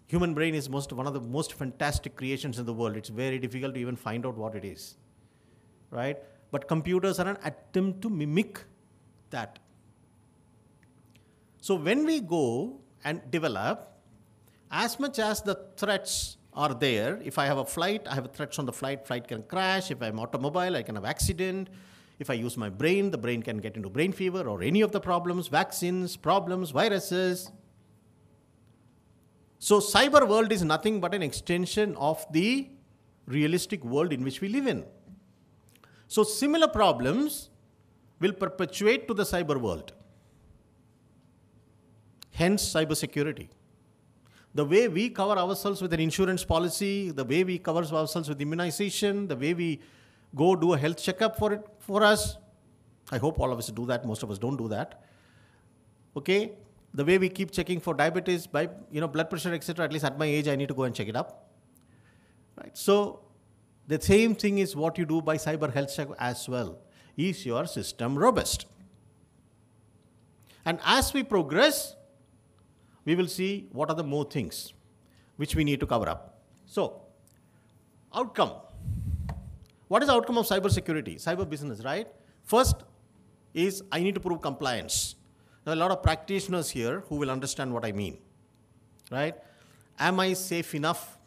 Human brain is most, one of the most fantastic creations in the world. It's very difficult to even find out what it is. Right? But computers are an attempt to mimic that. So when we go and develop, as much as the threats are there, if I have a flight, I have threats on the flight, flight can crash. If I'm automobile, I can have accident. If I use my brain, the brain can get into brain fever or any of the problems, vaccines, problems, viruses. So cyber world is nothing but an extension of the realistic world in which we live in. So similar problems will perpetuate to the cyber world. Hence, cybersecurity. the way we cover ourselves with an insurance policy, the way we cover ourselves with immunization, the way we go do a health checkup for it for us. I hope all of us do that. Most of us don't do that. Okay, the way we keep checking for diabetes, by you know blood pressure, etc. At least at my age, I need to go and check it up. Right. So the same thing is what you do by cyber health check as well. Is your system robust? And as we progress, we will see what are the more things which we need to cover up. So, outcome. What is the outcome of cyber security? Cyber business, right? First is I need to prove compliance. There are a lot of practitioners here who will understand what I mean. Right? Am I safe enough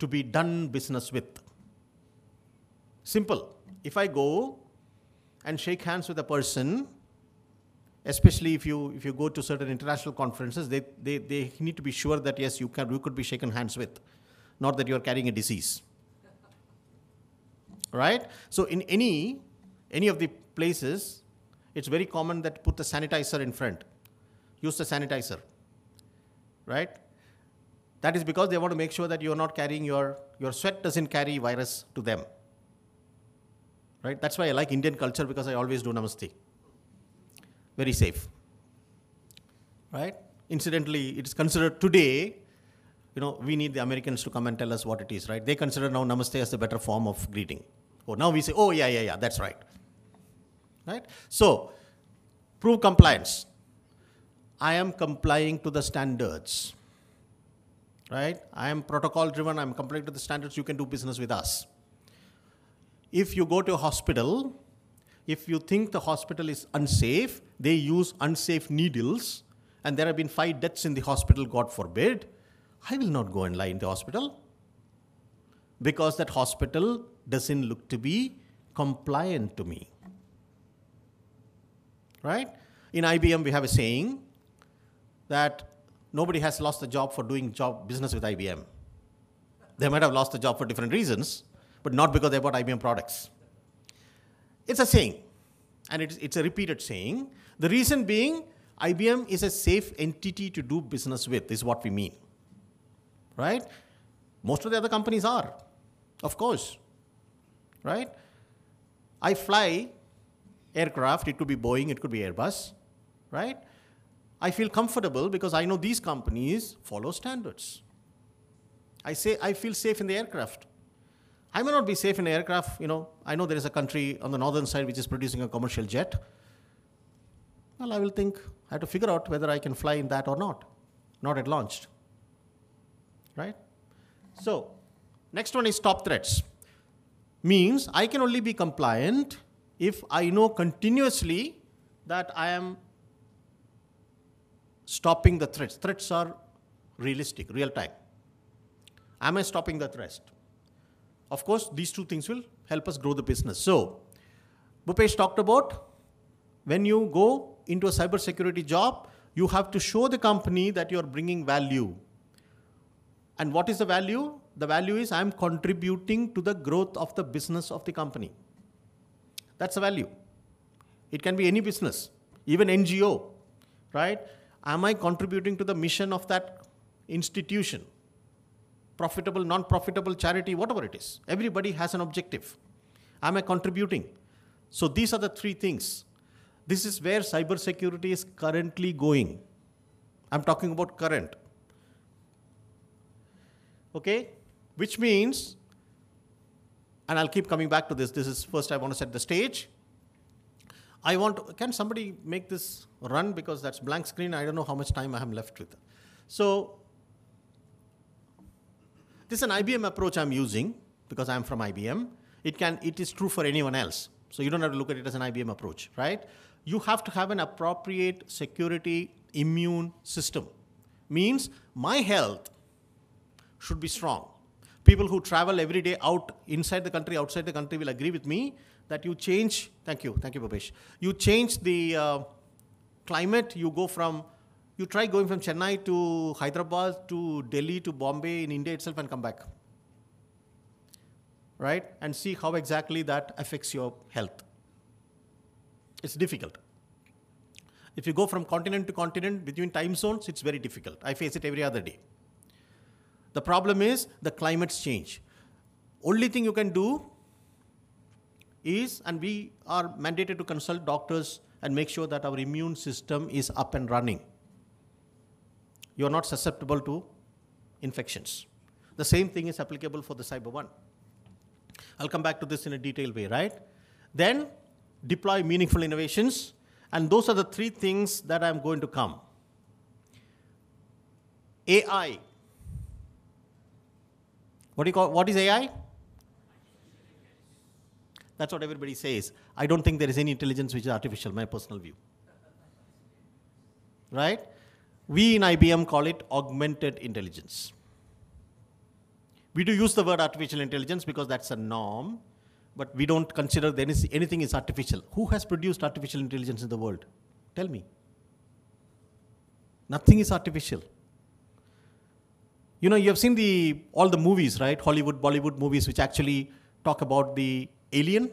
to be done business with? Simple. If I go and shake hands with a person, especially if you if you go to certain international conferences, they, they, they need to be sure that yes, you can you could be shaken hands with, not that you are carrying a disease. right? So in any any of the places, it's very common that put the sanitizer in front. Use the sanitizer. Right? That is because they want to make sure that you're not carrying your your sweat doesn't carry virus to them. Right? That's why I like Indian culture because I always do namaste. Very safe. Right? Incidentally, it is considered today, you know, we need the Americans to come and tell us what it is, right? They consider now namaste as the better form of greeting. Oh, now we say, oh, yeah, yeah, yeah, that's right. Right? So, prove compliance. I am complying to the standards. Right? I am protocol driven, I'm complying to the standards, you can do business with us. If you go to a hospital, if you think the hospital is unsafe, they use unsafe needles, and there have been five deaths in the hospital, God forbid, I will not go and lie in the hospital. Because that hospital doesn't look to be compliant to me. Right? In IBM, we have a saying that nobody has lost a job for doing job business with IBM. They might have lost the job for different reasons, but not because they bought IBM products. It's a saying, and it's, it's a repeated saying. The reason being, IBM is a safe entity to do business with, is what we mean. Right? Most of the other companies are, of course. Right? I fly aircraft, it could be Boeing, it could be Airbus. Right? I feel comfortable because I know these companies follow standards. I say I feel safe in the aircraft. I may not be safe in aircraft, you know. I know there is a country on the northern side which is producing a commercial jet. Well, I will think, I have to figure out whether I can fly in that or not. Not at launch. Right? So, next one is top threats. Means I can only be compliant if I know continuously that I am stopping the threats. Threats are realistic, real time. Am I stopping the threat? Of course, these two things will help us grow the business. So, Bhupesh talked about when you go into a cybersecurity job, you have to show the company that you're bringing value. And what is the value? The value is I'm contributing to the growth of the business of the company. That's the value. It can be any business, even NGO, right? Am I contributing to the mission of that institution? Profitable, non profitable charity, whatever it is. Everybody has an objective. Am I contributing? So these are the three things. This is where cybersecurity is currently going. I'm talking about current. Okay? Which means, and I'll keep coming back to this. This is first I want to set the stage. I want to, can somebody make this run because that's blank screen. I don't know how much time I have left with. So this is an IBM approach I'm using because I'm from IBM. It can it is true for anyone else. So you don't have to look at it as an IBM approach, right? You have to have an appropriate security immune system. Means my health should be strong. People who travel every day out inside the country, outside the country will agree with me that you change. Thank you, thank you, Bhupesh. You change the uh, climate. You go from you try going from Chennai to Hyderabad to Delhi to Bombay in India itself and come back. Right? And see how exactly that affects your health. It's difficult. If you go from continent to continent between time zones, it's very difficult. I face it every other day. The problem is the climates change. Only thing you can do is, and we are mandated to consult doctors and make sure that our immune system is up and running. You are not susceptible to infections. The same thing is applicable for the Cyber One. I'll come back to this in a detailed way, right? Then deploy meaningful innovations, and those are the three things that I'm going to come. AI. What do you call what is AI? That's what everybody says. I don't think there is any intelligence which is artificial, my personal view. Right? We in IBM call it augmented intelligence. We do use the word artificial intelligence because that's a norm, but we don't consider anything is artificial. Who has produced artificial intelligence in the world? Tell me. Nothing is artificial. You know, you have seen the all the movies, right? Hollywood, Bollywood movies, which actually talk about the alien.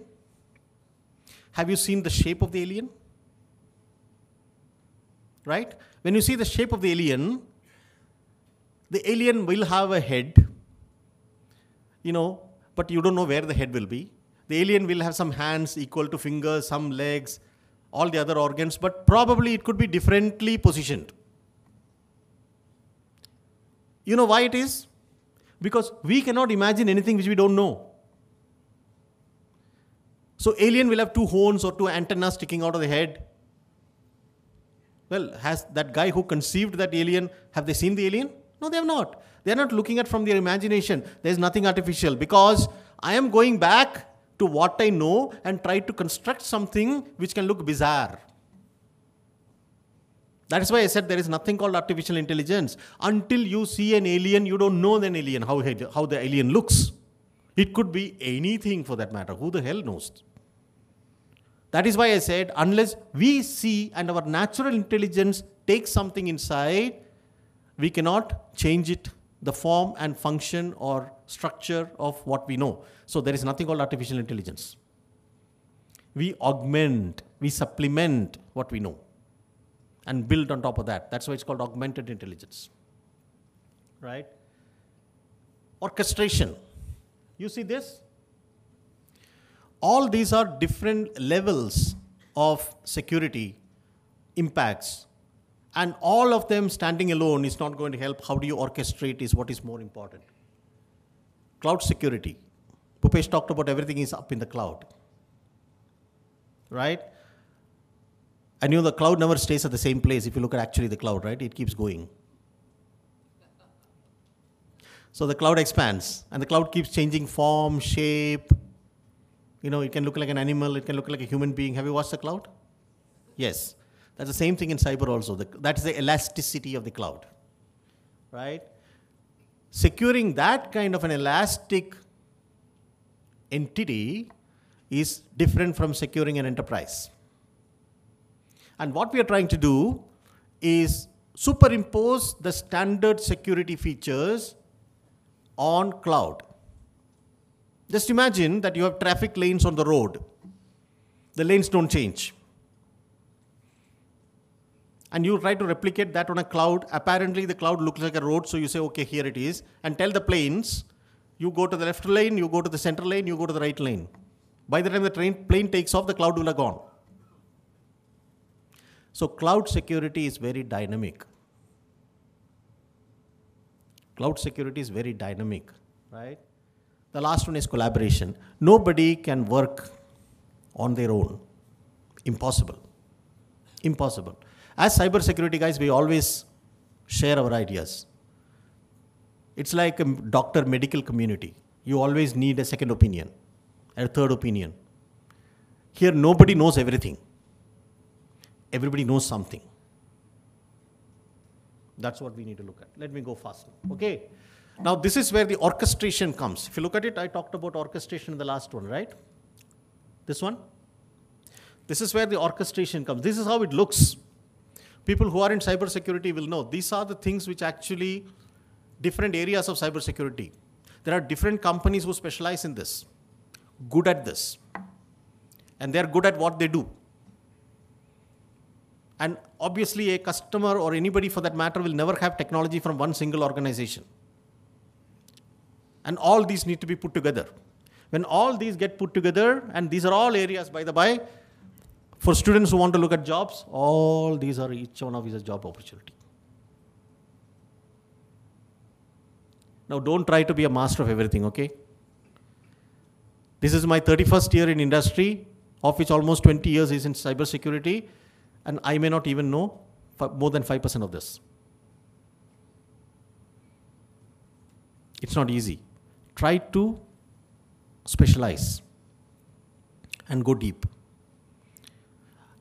Have you seen the shape of the alien? Right? When you see the shape of the alien, the alien will have a head, you know, but you don't know where the head will be. The alien will have some hands equal to fingers, some legs, all the other organs, but probably it could be differently positioned. You know why it is? Because we cannot imagine anything which we don't know. So alien will have two horns or two antennas sticking out of the head. Well, has that guy who conceived that alien, have they seen the alien? No, they have not. They are not looking at from their imagination. There is nothing artificial because I am going back to what I know and try to construct something which can look bizarre. That is why I said there is nothing called artificial intelligence. Until you see an alien, you don't know an alien, how, how the alien looks. It could be anything for that matter. Who the hell knows? That is why I said, unless we see and our natural intelligence takes something inside, we cannot change it, the form and function or structure of what we know. So there is nothing called artificial intelligence. We augment, we supplement what we know and build on top of that. That's why it's called augmented intelligence. Right? Orchestration. You see this? All these are different levels of security impacts. And all of them standing alone is not going to help. How do you orchestrate is what is more important. Cloud security. Bhupesh talked about everything is up in the cloud. Right? And you know, the cloud never stays at the same place. If you look at actually the cloud, right? It keeps going. So the cloud expands, and the cloud keeps changing form, shape. You know, it can look like an animal, it can look like a human being. Have you watched the cloud? Yes. That's the same thing in cyber also. The, that is the elasticity of the cloud. Right? Securing that kind of an elastic entity is different from securing an enterprise. And what we are trying to do is superimpose the standard security features on cloud. Just imagine that you have traffic lanes on the road. The lanes don't change. And you try to replicate that on a cloud. Apparently, the cloud looks like a road, so you say, okay, here it is. And tell the planes, you go to the left lane, you go to the center lane, you go to the right lane. By the time the train, plane takes off, the cloud will have gone. So cloud security is very dynamic. Cloud security is very dynamic, right? The last one is collaboration. Nobody can work on their own. Impossible. Impossible. As cybersecurity guys, we always share our ideas. It's like a doctor medical community. You always need a second opinion, a third opinion. Here, nobody knows everything everybody knows something. That's what we need to look at. Let me go faster. Okay. Now, this is where the orchestration comes. If you look at it, I talked about orchestration in the last one, right? This one? This is where the orchestration comes. This is how it looks. People who are in cybersecurity will know these are the things which actually different areas of cybersecurity. There are different companies who specialize in this, good at this, and they're good at what they do. And obviously, a customer or anybody for that matter will never have technology from one single organization. And all these need to be put together. When all these get put together, and these are all areas, by the by, for students who want to look at jobs, all these are each one of these is a job opportunity. Now, don't try to be a master of everything, okay? This is my 31st year in industry, of which almost 20 years is in cybersecurity, and I may not even know more than 5% of this. It's not easy. Try to specialize and go deep.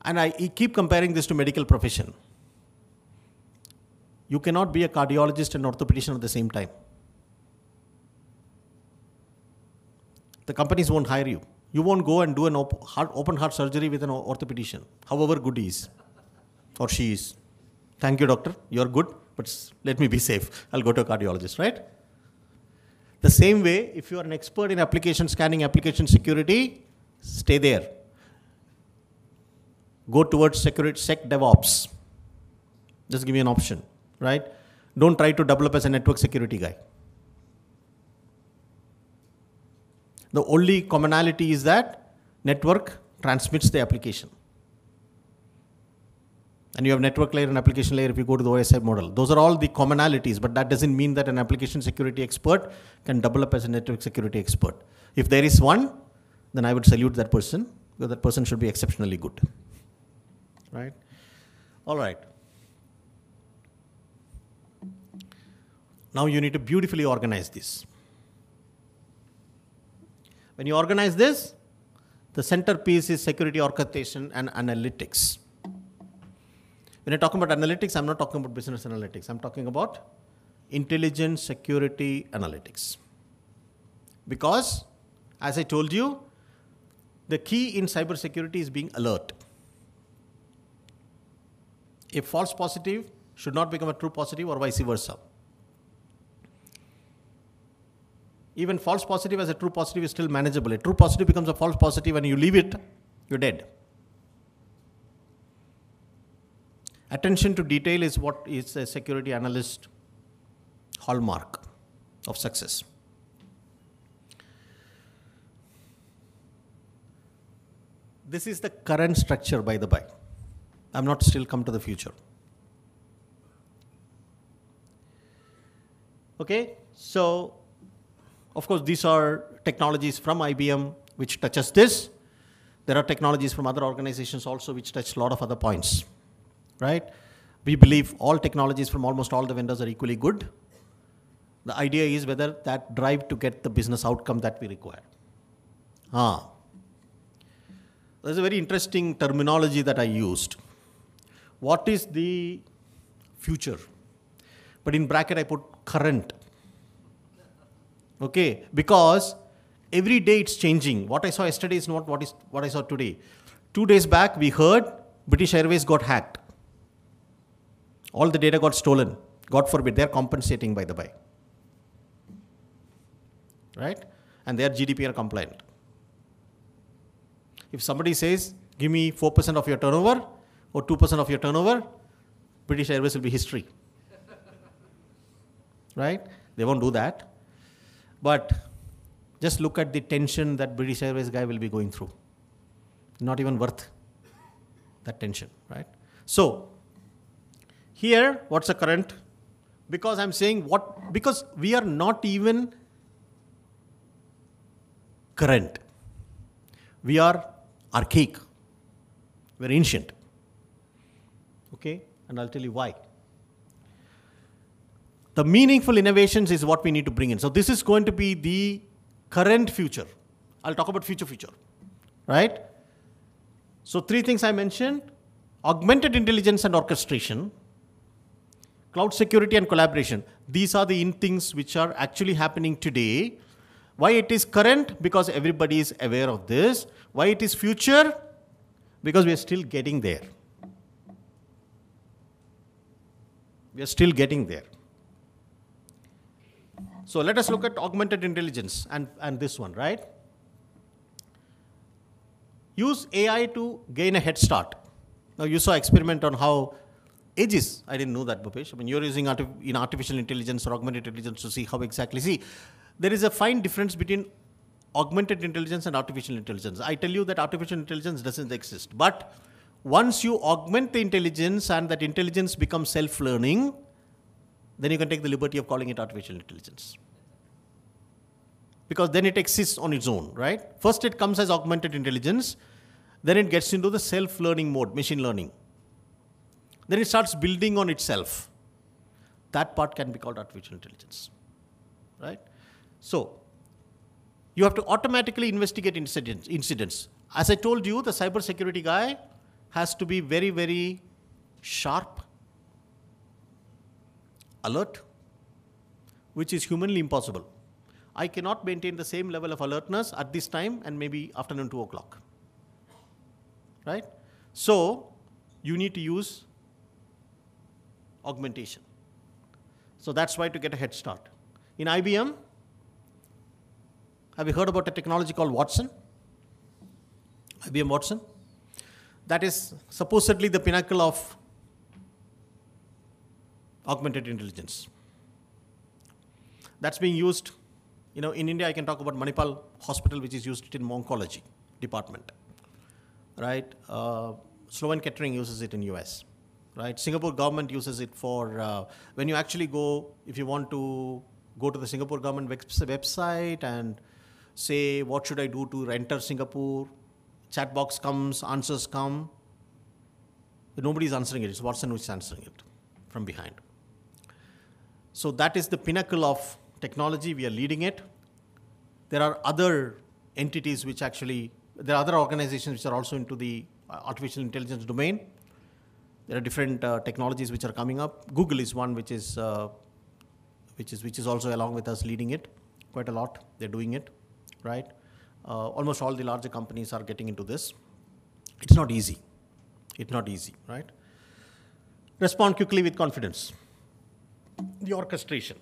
And I keep comparing this to medical profession. You cannot be a cardiologist and orthopedician at the same time. The companies won't hire you. You won't go and do an op- heart, open heart surgery with an orthopedician, however good he is or she is. Thank you, doctor. You're good, but let me be safe. I'll go to a cardiologist, right? The same way, if you are an expert in application scanning, application security, stay there. Go towards security, sec DevOps. Just give me an option, right? Don't try to develop as a network security guy. The only commonality is that network transmits the application. And you have network layer and application layer if you go to the OSI model. Those are all the commonalities, but that doesn't mean that an application security expert can develop as a network security expert. If there is one, then I would salute that person because that person should be exceptionally good. Right? All right. Now you need to beautifully organize this. When you organize this, the centerpiece is security orchestration and analytics. When I talk about analytics, I'm not talking about business analytics. I'm talking about intelligence security analytics. Because, as I told you, the key in cybersecurity is being alert. A false positive should not become a true positive or vice versa. even false positive as a true positive is still manageable. A true positive becomes a false positive and you leave it, you're dead. Attention to detail is what is a security analyst hallmark of success. This is the current structure, by the by. I'm not still come to the future. Okay, so of course, these are technologies from IBM which touches this. There are technologies from other organizations also which touch a lot of other points, right? We believe all technologies from almost all the vendors are equally good. The idea is whether that drive to get the business outcome that we require. Ah. There's a very interesting terminology that I used. What is the future? But in bracket I put current Okay, because every day it's changing. What I saw yesterday is not what is what I saw today. Two days back, we heard British Airways got hacked. All the data got stolen. God forbid, they're compensating by the by. Right? And they're GDPR compliant. If somebody says, give me 4% of your turnover or 2% of your turnover, British Airways will be history. right? They won't do that. But just look at the tension that British Airways guy will be going through. Not even worth that tension, right? So, here, what's the current? Because I'm saying what, because we are not even current. We are archaic. We're ancient. Okay? And I'll tell you why the meaningful innovations is what we need to bring in. So this is going to be the current future. I'll talk about future future, right? So three things I mentioned, augmented intelligence and orchestration, cloud security and collaboration. These are the in things which are actually happening today. Why it is current? Because everybody is aware of this. Why it is future? Because we are still getting there. We are still getting there. So let us look at augmented intelligence and, and this one, right? Use AI to gain a head start. Now you saw experiment on how ages. I didn't know that, Bhupesh. I mean, you're using in artificial intelligence or augmented intelligence to see how exactly. See, there is a fine difference between augmented intelligence and artificial intelligence. I tell you that artificial intelligence doesn't exist. But once you augment the intelligence and that intelligence becomes self learning, then you can take the liberty of calling it artificial intelligence. Because then it exists on its own, right? First, it comes as augmented intelligence, then it gets into the self learning mode, machine learning. Then it starts building on itself. That part can be called artificial intelligence, right? So, you have to automatically investigate incidents. incidents. As I told you, the cybersecurity guy has to be very, very sharp, alert, which is humanly impossible. I cannot maintain the same level of alertness at this time and maybe afternoon 2 o'clock. Right? So, you need to use augmentation. So, that's why to get a head start. In IBM, have you heard about a technology called Watson? IBM Watson? That is supposedly the pinnacle of augmented intelligence. That's being used, you know, in India, I can talk about Manipal Hospital, which is used in oncology department, right? Uh, Sloan Kettering uses it in US, right? Singapore government uses it for uh, when you actually go, if you want to go to the Singapore government website and say, what should I do to enter Singapore? Chat box comes, answers come. Nobody's answering it. It's Watson who's answering it from behind. So that is the pinnacle of technology. We are leading it. There are other entities which actually, there are other organizations which are also into the artificial intelligence domain. There are different uh, technologies which are coming up. Google is one which is, uh, which is, which is also along with us leading it quite a lot. They're doing it right? Uh, almost all the larger companies are getting into this. It's not easy. It's not easy, right? Respond quickly with confidence. The orchestration.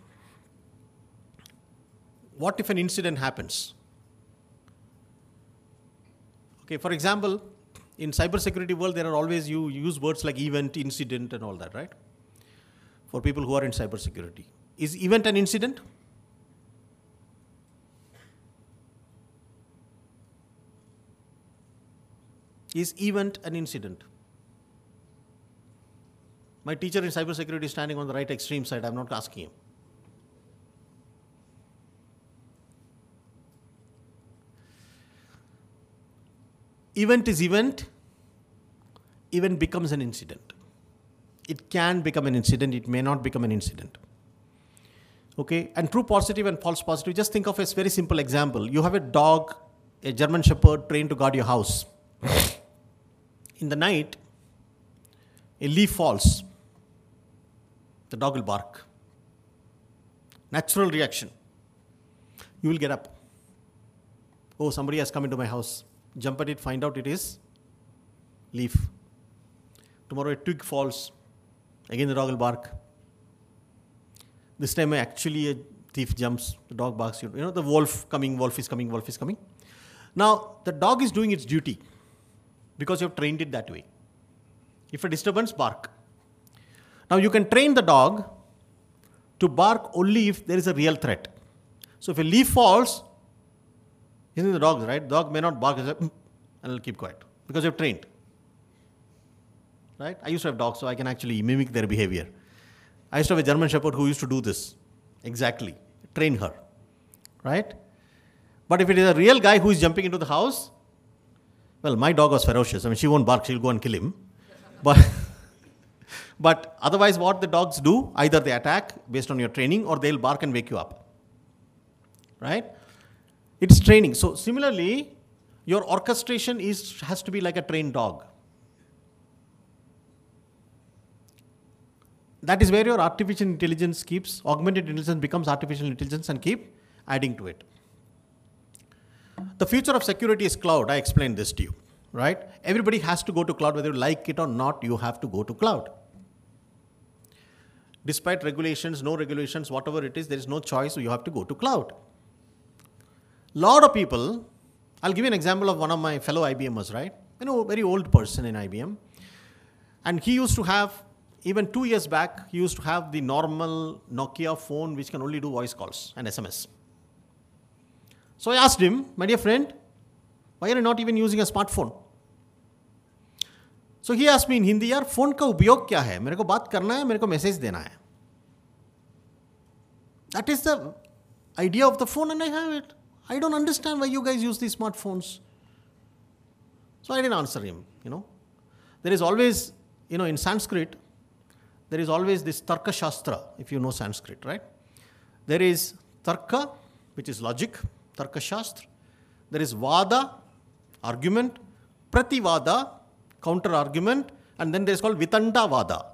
What if an incident happens? Okay, for example, in cybersecurity world, there are always you use words like event, incident, and all that, right? For people who are in cybersecurity, is event an incident? Is event an incident? My teacher in cybersecurity is standing on the right extreme side. I'm not asking him. Event is event. Event becomes an incident. It can become an incident. It may not become an incident. Okay, and true positive and false positive. Just think of a very simple example. You have a dog, a German Shepherd trained to guard your house in the night, a leaf falls, the dog will bark. Natural reaction. You will get up. Oh, somebody has come into my house. Jump at it, find out it is leaf. Tomorrow a twig falls. Again, the dog will bark. This time, actually, a thief jumps. The dog barks. You know, the wolf coming, wolf is coming, wolf is coming. Now, the dog is doing its duty because you have trained it that way. If a disturbance, bark. Now you can train the dog to bark only if there is a real threat. So if a leaf falls, isn't the dogs, right? Dog may not bark mm, and it'll keep quiet because you've trained. Right? I used to have dogs, so I can actually mimic their behavior. I used to have a German Shepherd who used to do this. Exactly. Train her. Right? But if it is a real guy who is jumping into the house, well, my dog was ferocious. I mean, she won't bark, she'll go and kill him. But, but otherwise, what the dogs do, either they attack based on your training or they'll bark and wake you up. Right? It's training. So, similarly, your orchestration is, has to be like a trained dog. That is where your artificial intelligence keeps, augmented intelligence becomes artificial intelligence and keep adding to it. The future of security is cloud. I explained this to you, right? Everybody has to go to cloud, whether you like it or not, you have to go to cloud. Despite regulations, no regulations, whatever it is, there is no choice, so you have to go to cloud Lot of people, I'll give you an example of one of my fellow IBMers, right? You know, very old person in IBM. And he used to have, even two years back, he used to have the normal Nokia phone which can only do voice calls and SMS. So I asked him, my dear friend, why are you not even using a smartphone? So he asked me in Hindi, यार phone का उपयोग क्या है मेरे को बात करना है मेरे को मैसेज देना है That is the idea of the phone, and I have it. I don't understand why you guys use these smartphones. So I didn't answer him, you know. There is always, you know, in Sanskrit, there is always this Tarka Shastra, if you know Sanskrit, right? There is Tarka, which is logic, Tarka Shastra. There is Vada, argument, Prativada, counter argument, and then there is called Vitanda Vada.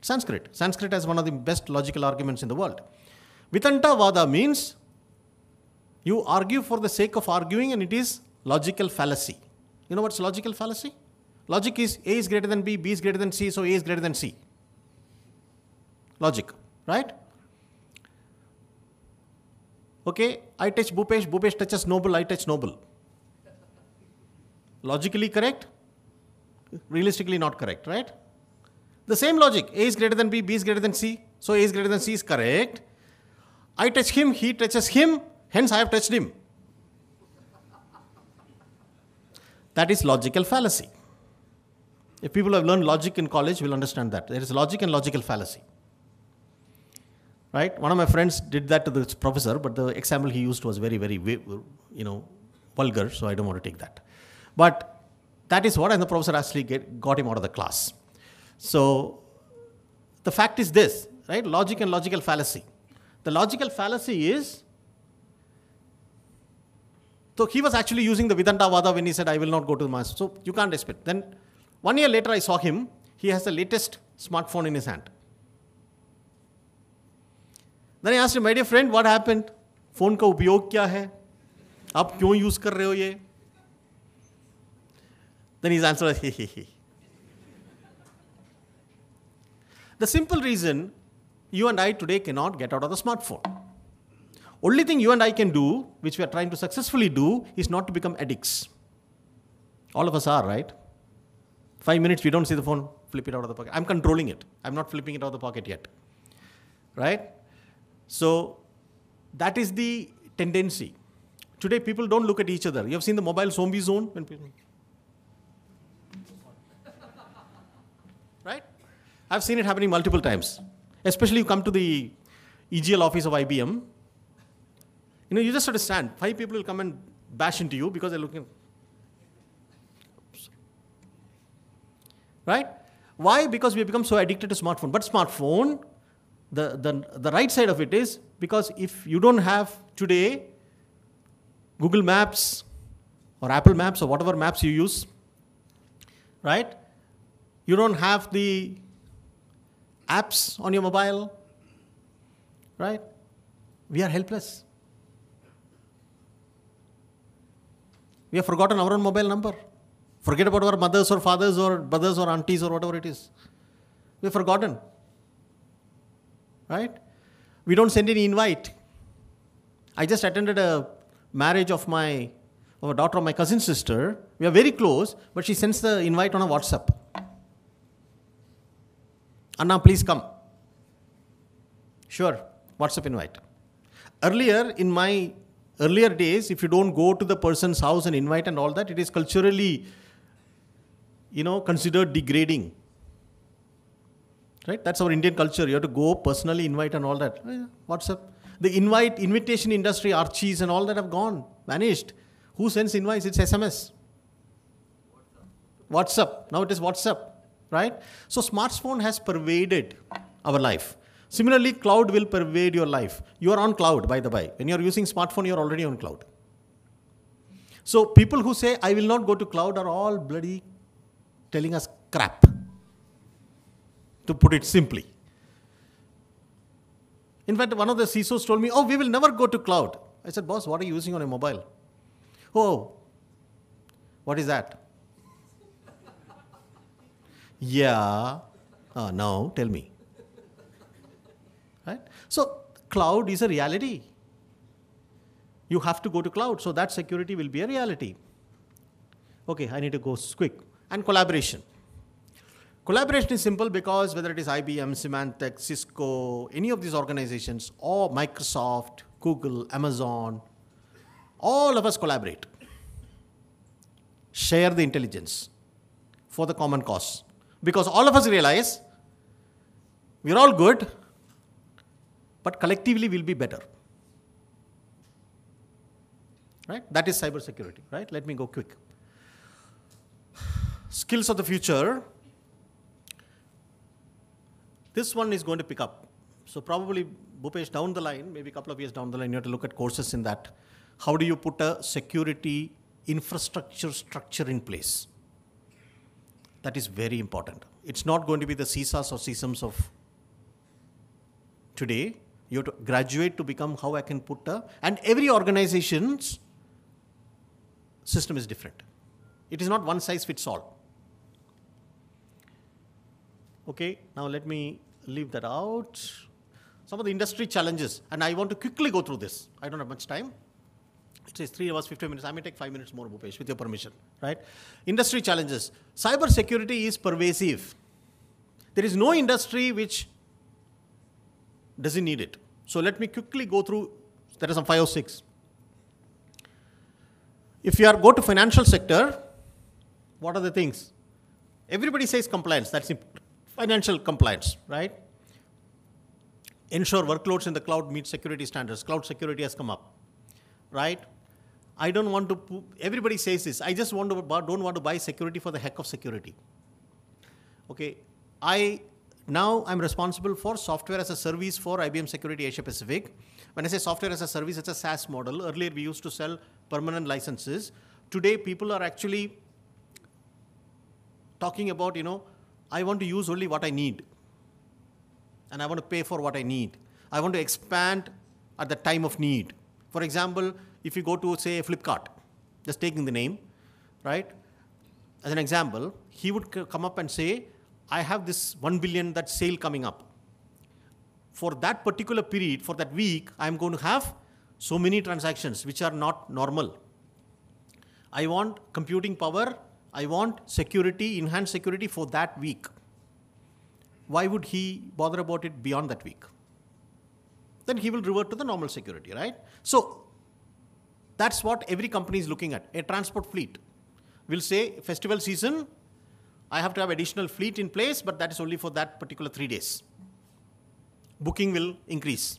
Sanskrit. Sanskrit has one of the best logical arguments in the world. Vitanda Vada means you argue for the sake of arguing and it is logical fallacy. You know what's logical fallacy? Logic is A is greater than B, B is greater than C, so A is greater than C. Logic, right? Okay, I touch Bhupesh, Bhupesh touches Noble, I touch Noble. Logically correct? Realistically not correct, right? The same logic A is greater than B, B is greater than C, so A is greater than C is correct. I touch him, he touches him, hence I have touched him. That is logical fallacy. If people have learned logic in college, will understand that. There is logic and logical fallacy. Right? One of my friends did that to the professor, but the example he used was very, very, you know, vulgar, so I don't want to take that. But that is what, and the professor actually get, got him out of the class. So the fact is this, right? Logic and logical fallacy. The logical fallacy is so he was actually using the Vedanta Vada when he said, I will not go to the master. So you can't expect. Then one year later, I saw him. He has the latest smartphone in his hand. Then I asked him, my dear friend, what happened? Phone का उपयोग क्या है आप क्यों use कर रहे हो ये then his answer was, he, he, you and I today cannot get out of the smartphone. Only thing you and I can do, which we are trying to successfully do, is not to become addicts. All of us are, right? Five minutes, we don't see the phone, flip it out of the pocket. I'm controlling it. I'm not flipping it out of the pocket yet. Right? So, that is the tendency. Today, people don't look at each other. You have seen the mobile zombie zone? When people, right? I've seen it happening multiple times. Especially you come to the EGL office of IBM. You know, you just understand. Five people will come and bash into you because they're looking. Right? Why? Because we become so addicted to smartphone. But smartphone, the, the, the right side of it is because if you don't have today Google Maps or Apple Maps or whatever maps you use, right? You don't have the apps on your mobile, right? We are helpless. We have forgotten our own mobile number. Forget about our mothers or fathers or brothers or aunties or whatever it is. We have forgotten. Right? We don't send any invite. I just attended a marriage of my of a daughter of my cousin sister. We are very close, but she sends the invite on a WhatsApp. Anna, please come. Sure, WhatsApp invite. Earlier, in my earlier days, if you don't go to the person's house and invite and all that, it is culturally, you know, considered degrading. Right? That's our Indian culture. You have to go personally invite and all that. WhatsApp. The invite, invitation industry, Archies and all that have gone, vanished. Who sends invites? It's SMS. WhatsApp. Now it is WhatsApp right? So smartphone has pervaded our life. Similarly, cloud will pervade your life. You are on cloud, by the way. When you are using smartphone, you are already on cloud. So people who say, I will not go to cloud are all bloody telling us crap, to put it simply. In fact, one of the CISOs told me, oh, we will never go to cloud. I said, boss, what are you using on a mobile? Oh, what is that? Yeah. Uh, now tell me. Right? So cloud is a reality. You have to go to cloud, so that security will be a reality. Okay, I need to go quick. And collaboration. Collaboration is simple because whether it is IBM, Symantec, Cisco, any of these organizations, or Microsoft, Google, Amazon, all of us collaborate, share the intelligence for the common cause. Because all of us realize we're all good, but collectively we'll be better. Right? That is cybersecurity, right? Let me go quick. Skills of the future. This one is going to pick up. So probably Bhupesh down the line, maybe a couple of years down the line, you have to look at courses in that. How do you put a security infrastructure structure in place? That is very important. It's not going to be the CISAs or CISMs of today. You have to graduate to become how I can put a, and every organization's system is different. It is not one size fits all. Okay, now let me leave that out. Some of the industry challenges, and I want to quickly go through this. I don't have much time. It says three hours, 15 minutes. I may take five minutes more, Bhupesh, with your permission, right? Industry challenges. Cyber security is pervasive. There is no industry which doesn't need it. So let me quickly go through, there are some five or six. If you are go to financial sector, what are the things? Everybody says compliance, that's financial compliance, right? Ensure workloads in the cloud meet security standards. Cloud security has come up, right? I don't want to, everybody says this. I just want to, don't want to buy security for the heck of security. Okay, I now I'm responsible for software as a service for IBM Security Asia Pacific. When I say software as a service, it's a SaaS model. Earlier we used to sell permanent licenses. Today people are actually talking about, you know, I want to use only what I need. And I want to pay for what I need. I want to expand at the time of need. For example, if you go to, say, Flipkart, just taking the name, right? As an example, he would come up and say, I have this 1 billion that sale coming up. For that particular period, for that week, I'm going to have so many transactions which are not normal. I want computing power, I want security, enhanced security for that week. Why would he bother about it beyond that week? Then he will revert to the normal security, right? So that's what every company is looking at. A transport fleet will say festival season, I have to have additional fleet in place, but that is only for that particular three days. Booking will increase.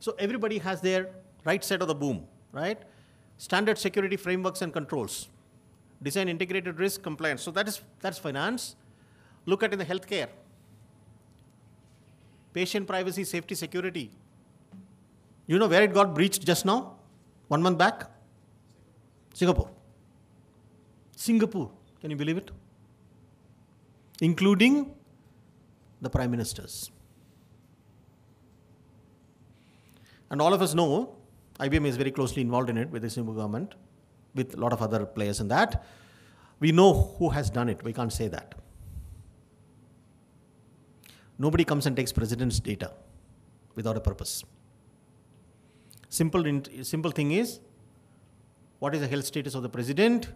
So everybody has their right side of the boom, right? Standard security frameworks and controls. Design integrated risk compliance. So that is that's finance. Look at in the healthcare. Patient privacy, safety, security. You know where it got breached just now? One month back? Singapore. Singapore. Can you believe it? Including the prime ministers. And all of us know IBM is very closely involved in it with the Singapore government, with a lot of other players in that. We know who has done it. We can't say that. Nobody comes and takes president's data without a purpose. Simple, simple thing is, what is the health status of the president?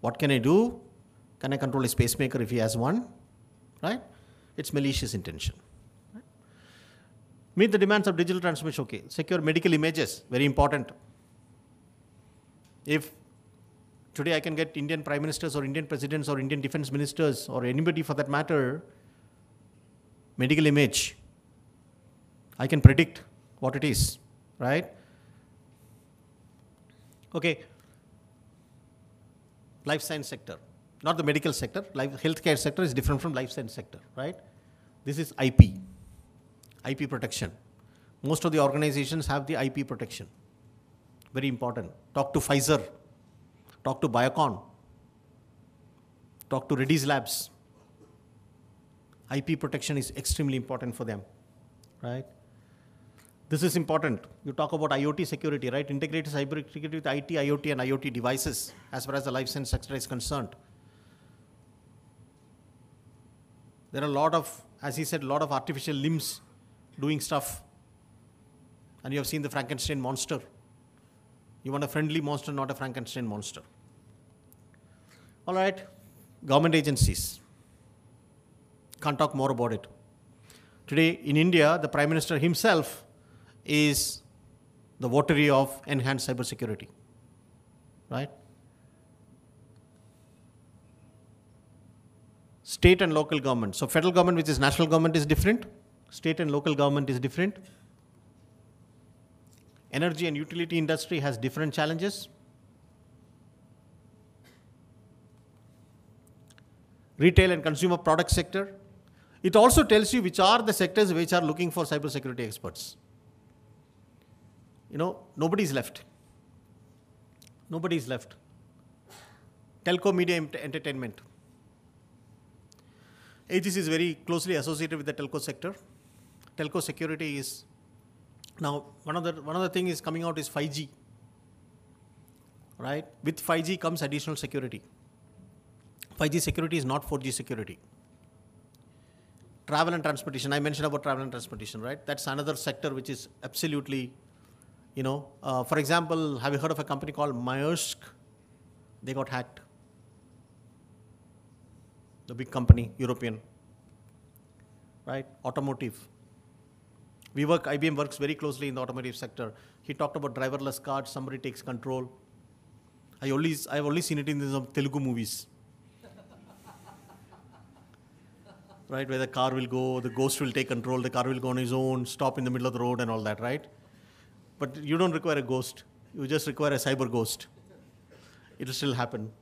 What can I do? Can I control a pacemaker if he has one? Right? It's malicious intention. Meet the demands of digital transformation. Okay. Secure medical images. Very important. If today I can get Indian prime ministers or Indian presidents or Indian defense ministers or anybody for that matter, medical image, I can predict what it is right? Okay. Life science sector, not the medical sector. Life healthcare sector is different from life science sector, right? This is IP, IP protection. Most of the organizations have the IP protection. Very important. Talk to Pfizer, talk to Biocon, talk to Reddy's Labs. IP protection is extremely important for them, right? This is important. You talk about IoT security, right? Integrated cyber security with IT, IoT, and IoT devices as far as the life science sector is concerned. There are a lot of, as he said, a lot of artificial limbs doing stuff. And you have seen the Frankenstein monster. You want a friendly monster, not a Frankenstein monster. All right, government agencies. Can't talk more about it. Today in India, the Prime Minister himself is the votary of enhanced cybersecurity, right? State and local government. So federal government, which is national government, is different. State and local government is different. Energy and utility industry has different challenges. Retail and consumer product sector. It also tells you which are the sectors which are looking for cybersecurity experts. You know, nobody is left. Nobody is left. Telco, media, ent- entertainment. Aegis is very closely associated with the telco sector. Telco security is now one of the one of the thing is coming out is 5G. Right? With 5G comes additional security. 5G security is not 4G security. Travel and transportation. I mentioned about travel and transportation, right? That's another sector which is absolutely, you know, uh, for example, have you heard of a company called Maersk? They got hacked. The big company, European, right? Automotive. We work, IBM works very closely in the automotive sector. He talked about driverless cars, somebody takes control. I only, I've only seen it in some Telugu movies. right, where the car will go, the ghost will take control, the car will go on his own, stop in the middle of the road and all that, right? But you don't require a ghost, you just require a cyber ghost. It will still happen,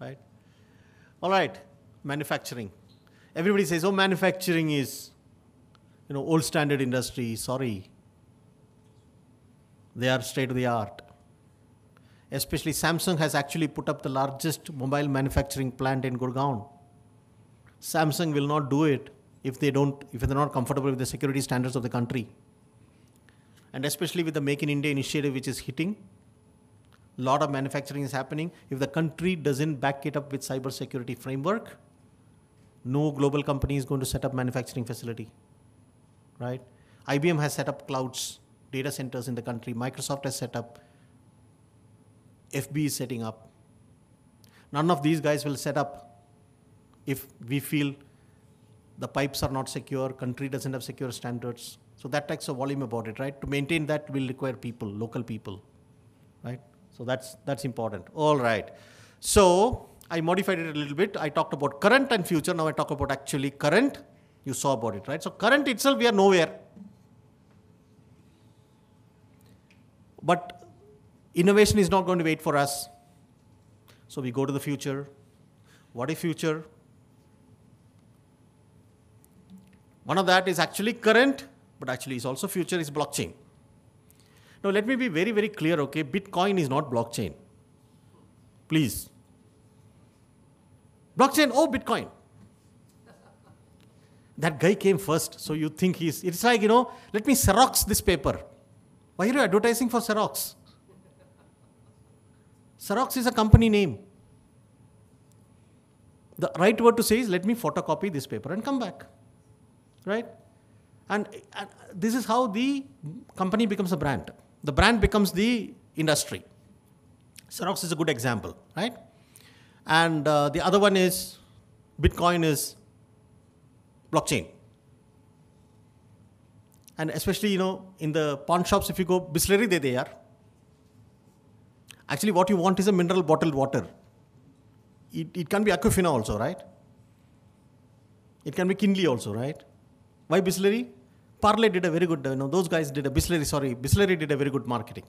right? All right, manufacturing. Everybody says, oh, manufacturing is, you know, old standard industry. Sorry. They are state of the art. Especially Samsung has actually put up the largest mobile manufacturing plant in Gurgaon. Samsung will not do it if they don't, if they're not comfortable with the security standards of the country. And especially with the Make in India initiative, which is hitting, a lot of manufacturing is happening. If the country doesn't back it up with cyber security framework, no global company is going to set up manufacturing facility, right? IBM has set up clouds, data centers in the country. Microsoft has set up. FB is setting up. None of these guys will set up if we feel the pipes are not secure, country doesn't have secure standards. So that takes a volume about it, right? To maintain that will require people, local people, right? So that's that's important. All right. So I modified it a little bit. I talked about current and future. Now I talk about actually current. You saw about it, right? So current itself, we are nowhere. But innovation is not going to wait for us. So we go to the future. What is future? One of that is actually current, but actually is also future is blockchain. Now let me be very, very clear, okay? Bitcoin is not blockchain. Please. Blockchain, oh, Bitcoin. That guy came first, so you think he's, it's like, you know, let me Xerox this paper. Why are you advertising for Xerox? Xerox is a company name. The right word to say is, let me photocopy this paper and come back. Right? And, this is how the company becomes a brand. The brand becomes the industry. Xerox is a good example, right? And uh, the other one is Bitcoin is blockchain. And especially, you know, in the paan shops, if you go, Bisleri they, they are. Actually, what you want is a mineral bottled water. It, it can be Aquafina also, right? It can be Kinley also, right? Why Bisleri? Parle did a very good, you know, those guys did a Bisleri, sorry, Bisleri did a very good marketing.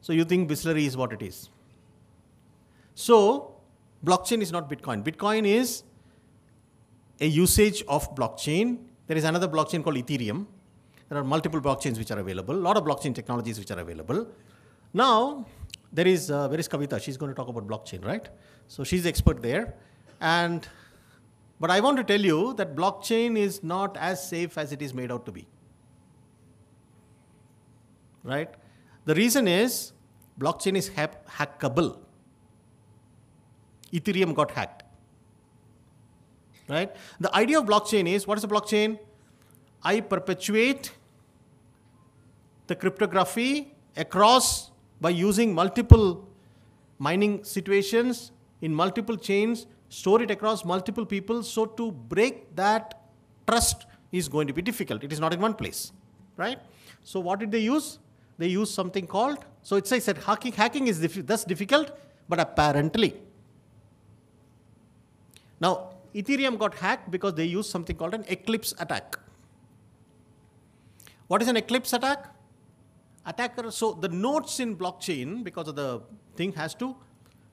So you think Bisleri is what it is. So blockchain is not Bitcoin. Bitcoin is a usage of blockchain. There is another blockchain called Ethereum. There are multiple blockchains which are available, a lot of blockchain technologies which are available. Now, there is, uh, where is Kavita? She's going to talk about blockchain, right? So she's expert there. And, but I want to tell you that blockchain is not as safe as it is made out to be. Right? The reason is blockchain is hack- hackable. Ethereum got hacked. Right? The idea of blockchain is what is a blockchain? I perpetuate the cryptography across by using multiple mining situations in multiple chains, store it across multiple people. So to break that trust is going to be difficult. It is not in one place, right? So what did they use? they use something called, so it says that hacking, hacking is thus difficult, but apparently. Now, Ethereum got hacked because they used something called an eclipse attack. What is an eclipse attack? Attacker, so the nodes in blockchain, because of the thing, has to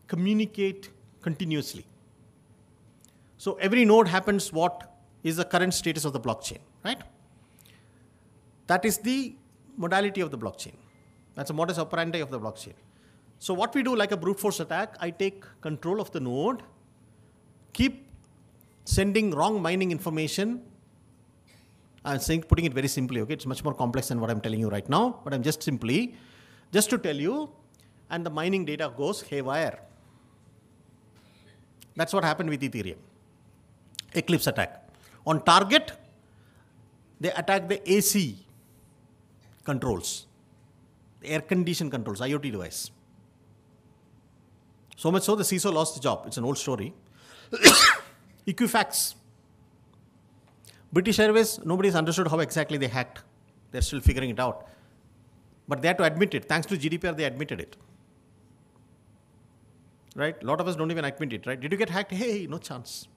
communicate continuously. So every node happens what is the current status of the blockchain, right? That is the modality of the blockchain. That's a modus operandi of the blockchain. So what we do like a brute force attack, I take control of the node, keep sending wrong mining information. I'm saying putting it very simply, okay? It's much more complex than what I'm telling you right now, but I'm just simply, just to tell you, and the mining data goes haywire. That's what happened with Ethereum. Eclipse attack. On target, they attack the AC controls, the air condition controls, IoT device. So much so the CISO lost the job. It's an old story. Equifax. British Airways, nobody's understood how exactly they hacked. They're still figuring it out. But they had to admit it. Thanks to GDPR, they admitted it. Right? A lot of us don't even admit it, right? Did you get hacked? Hey, no chance.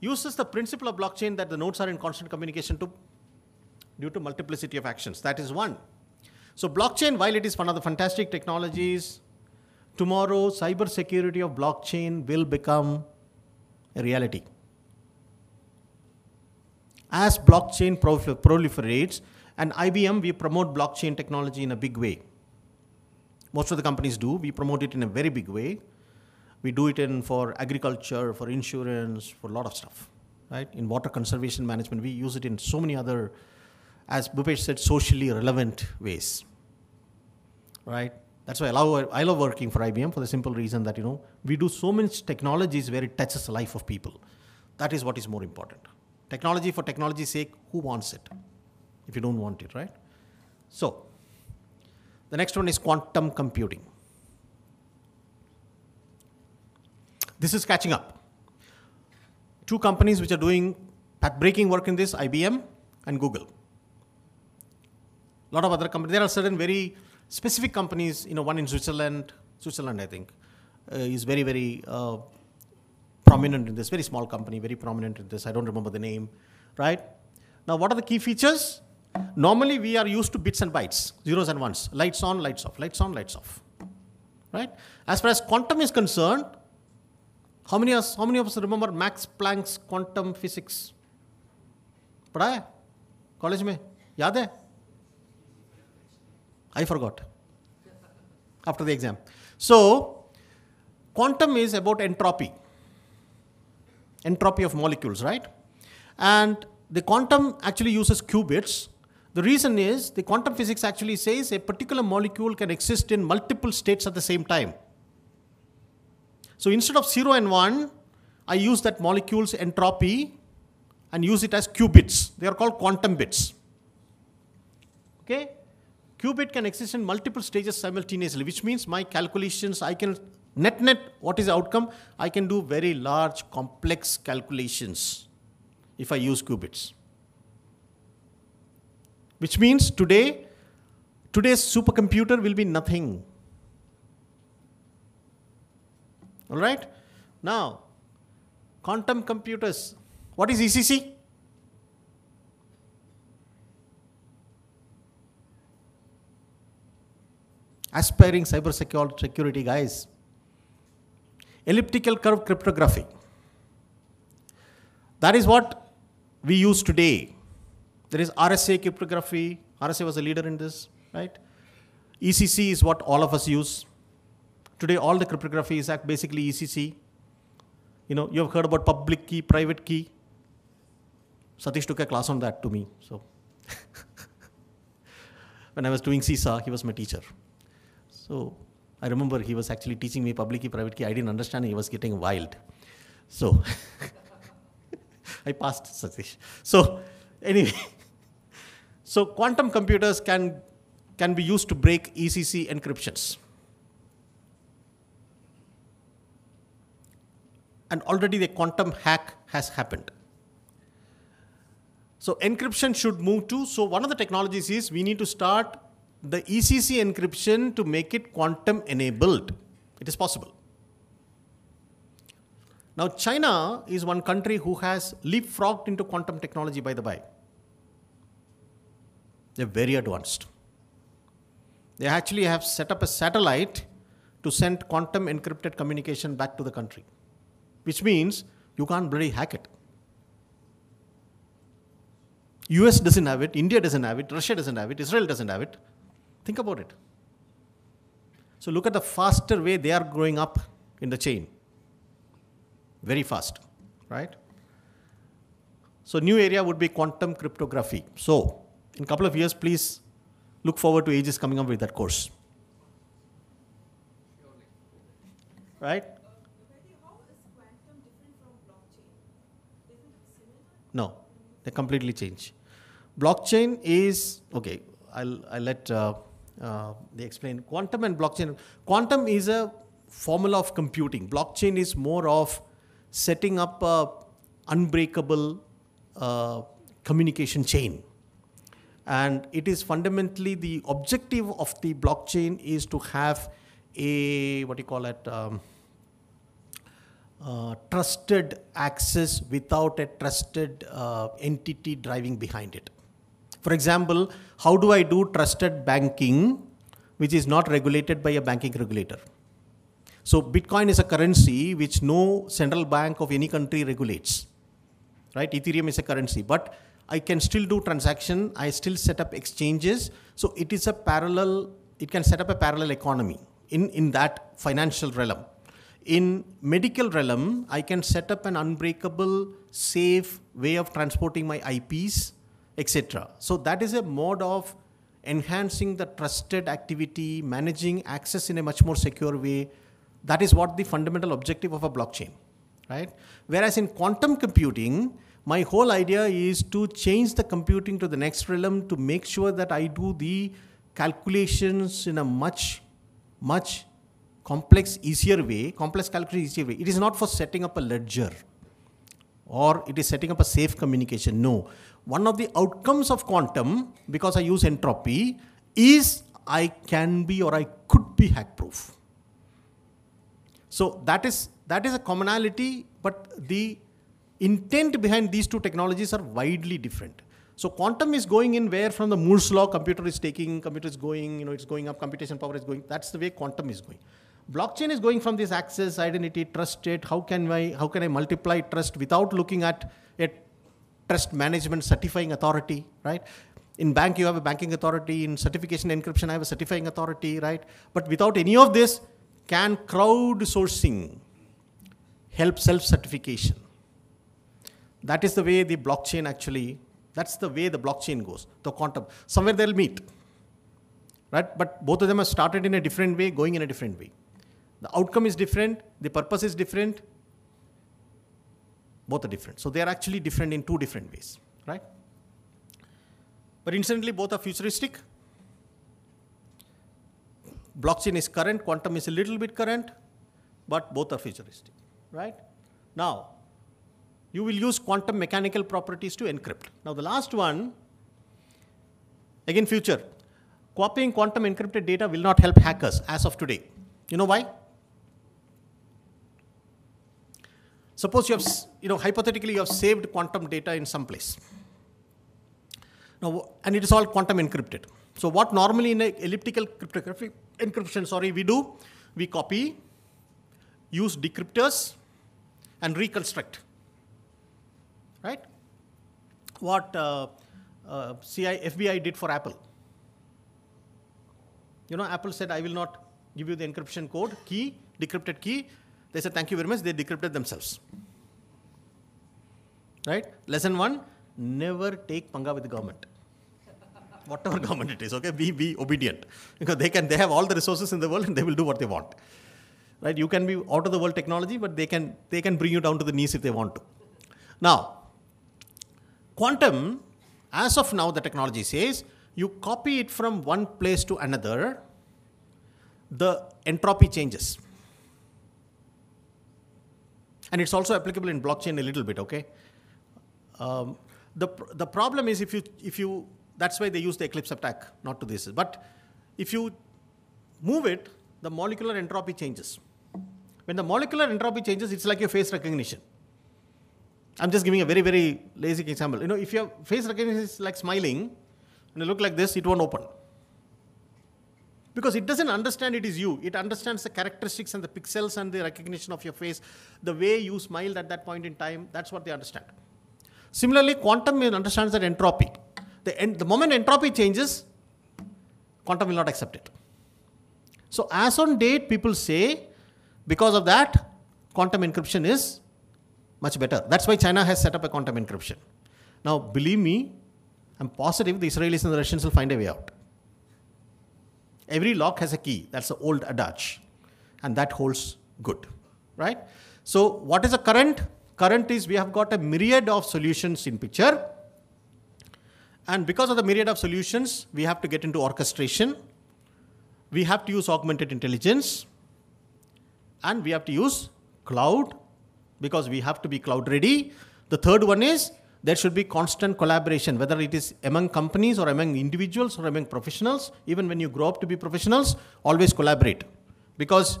Uses the principle of blockchain that the nodes are in constant communication to due to multiplicity of actions. That is one. So blockchain, while it is one of the fantastic technologies, tomorrow cyber security of blockchain will become a reality. As blockchain proliferates, and IBM, we promote blockchain technology in a big way. Most of the companies do. We promote it in a very big way. We do it in for agriculture, for insurance, for a lot of stuff. Right? In water conservation management, we use it in so many other, as Bhupesh said, socially relevant ways. Right? That's why I love, I love working for IBM for the simple reason that you know we do so many technologies where it touches the life of people. That is what is more important. Technology for technology's sake, who wants it? If you don't want it, right? So, the next one is quantum computing. This is catching up. Two companies which are doing breaking work in this, IBM and Google. A lot of other companies. There are certain very specific companies, you know, one in Switzerland, Switzerland, I think, uh, is very, very uh, prominent in this, very small company, very prominent in this. I don't remember the name, right? Now, what are the key features? Normally, we are used to bits and bytes, zeros and ones, lights on, lights off, lights on, lights off, right? As far as quantum is concerned, how many, us, how many of us remember Max Planck's quantum physics? पढ़ा है college में याद है I forgot after the exam. So, quantum is about entropy, entropy of molecules, right? And the quantum actually uses qubits. The reason is the quantum physics actually says a particular molecule can exist in multiple states at the same time. so instead of 0 and 1, I use that molecule's entropy and use it as qubits. They are called quantum bits. Okay? Qubit can exist in multiple stages simultaneously, which means my calculations, I can net net, what is the outcome? I can do very large, complex calculations if I use qubits. Which means today, today's supercomputer will be nothing. All right? Now, quantum computers. What is ECC? Aspiring cyber security guys. Elliptical curve cryptography. That is what we use today. There is RSA cryptography. RSA was a leader in this, right? ECC is what all of us use. Today, all the cryptography is basically ECC. You know, you have heard about public key, private key. Satish took a class on that to me. So, when I was doing CISA, he was my teacher. So, I remember he was actually teaching me public key, private key. I didn't understand. He was getting wild. So, I passed Satish. So, anyway, so quantum computers can can be used to break ECC encryptions. And already the quantum hack has happened. So encryption should move to, so one of the technologies is we need to start the ECC encryption to make it quantum enabled. It is possible. Now China is one country who has leapfrogged into quantum technology by the by. They're very advanced. They actually have set up a satellite to send quantum encrypted communication back to the country, which means you can't really hack it. US doesn't have it, India doesn't have it, Russia doesn't have it, Israel doesn't have it. Think about it. So look at the faster way they are growing up in the chain. Very fast, right? So new area would be quantum cryptography. So in a couple of years, please look forward to Aegis coming up with that course. Right? No, they completely change. Blockchain is okay. I'll I'll let uh, uh, they explain. Quantum and blockchain. Quantum is a formula of computing. Blockchain is more of setting up a unbreakable uh, communication chain. And it is fundamentally the objective of the blockchain is to have a what do you call it? Um, uh, trusted access without a trusted uh, entity driving behind it. For example, how do I do trusted banking which is not regulated by a banking regulator? So Bitcoin is a currency which no central bank of any country regulates. Right? Ethereum is a currency, but I can still do transaction. I still set up exchanges. So it is a parallel. It can set up a parallel economy in in that financial realm. In medical realm, I can set up an unbreakable, safe way of transporting my IPs, etc. So that is a mode of enhancing the trusted activity, managing access in a much more secure way. That is what the fundamental objective of a blockchain, right? Whereas in quantum computing, my whole idea is to change the computing to the next realm to make sure that I do the calculations in a much, much complex, easier way, complex calculation easier way. It is not for setting up a ledger or it is setting up a safe communication. No. One of the outcomes of quantum, because I use entropy, is I can be or I could be hack proof. So that is that is a commonality, but the intent behind these two technologies are widely different. So quantum is going in where from the Moore's law, computer is taking, computer is going, you know, it's going up, computation power is going. That's the way quantum is going. Blockchain is going from this access, identity, trust state. How can I, how can I multiply trust without looking at a trust management certifying authority, right? In bank, you have a banking authority. In certification encryption, I have a certifying authority, right? But without any of this, can crowdsourcing help self-certification? That is the way the blockchain actually, that's the way the blockchain goes, the quantum. Somewhere they'll meet, right? But both of them have started in a different way, going in a different way. The outcome is different, the purpose is different, both are different. So they are actually different in two different ways, right? But incidentally, both are futuristic. Blockchain is current, quantum is a little bit current, but both are futuristic, right? Now, you will use quantum mechanical properties to encrypt. Now, the last one, again, future. Copying quantum encrypted data will not help hackers as of today. You know why? Suppose you have, you know, hypothetically you have saved quantum data in some place. Now, and it is all quantum encrypted. So what normally in elliptical cryptography encryption, sorry, we do, we copy, use decryptors, and reconstruct. Right? What uh, uh, CI, FBI did for Apple. You know, Apple said, I will not give you the encryption code, key, decrypted key. They said, thank you very much. They decrypted themselves. Right? Lesson one, never take panga with the government. Whatever government it is, okay? Be, be obedient. Because they can, they have all the resources in the world and they will do what they want. Right? You can be out of the world technology, but they can, they can bring you down to the knees if they want to. Now, quantum, as of now, the technology says, you copy it from one place to another, the entropy changes. And it's also applicable in blockchain a little bit, okay? Um, the, the problem is if you, if you, that's why they use the eclipse attack, not to this. But if you move it, the molecular entropy changes. When the molecular entropy changes, it's like your face recognition. I'm just giving a very, very lazy example. You know, if your face recognition is like smiling, and you look like this, it won't open. Because it doesn't understand it is you. It understands the characteristics and the pixels and the recognition of your face, the way you smiled at that point in time, that's what they understand. Similarly, quantum understands that entropy. The, en- the moment entropy changes, quantum will not accept it. So, as on date, people say because of that, quantum encryption is much better. That's why China has set up a quantum encryption. Now, believe me, I'm positive the Israelis and the Russians will find a way out. Every lock has a key. That's the old adage. And that holds good. Right? So, what is the current? Current is we have got a myriad of solutions in picture. And because of the myriad of solutions, we have to get into orchestration. We have to use augmented intelligence. And we have to use cloud because we have to be cloud ready. The third one is there should be constant collaboration, whether it is among companies or among individuals or among professionals. Even when you grow up to be professionals, always collaborate because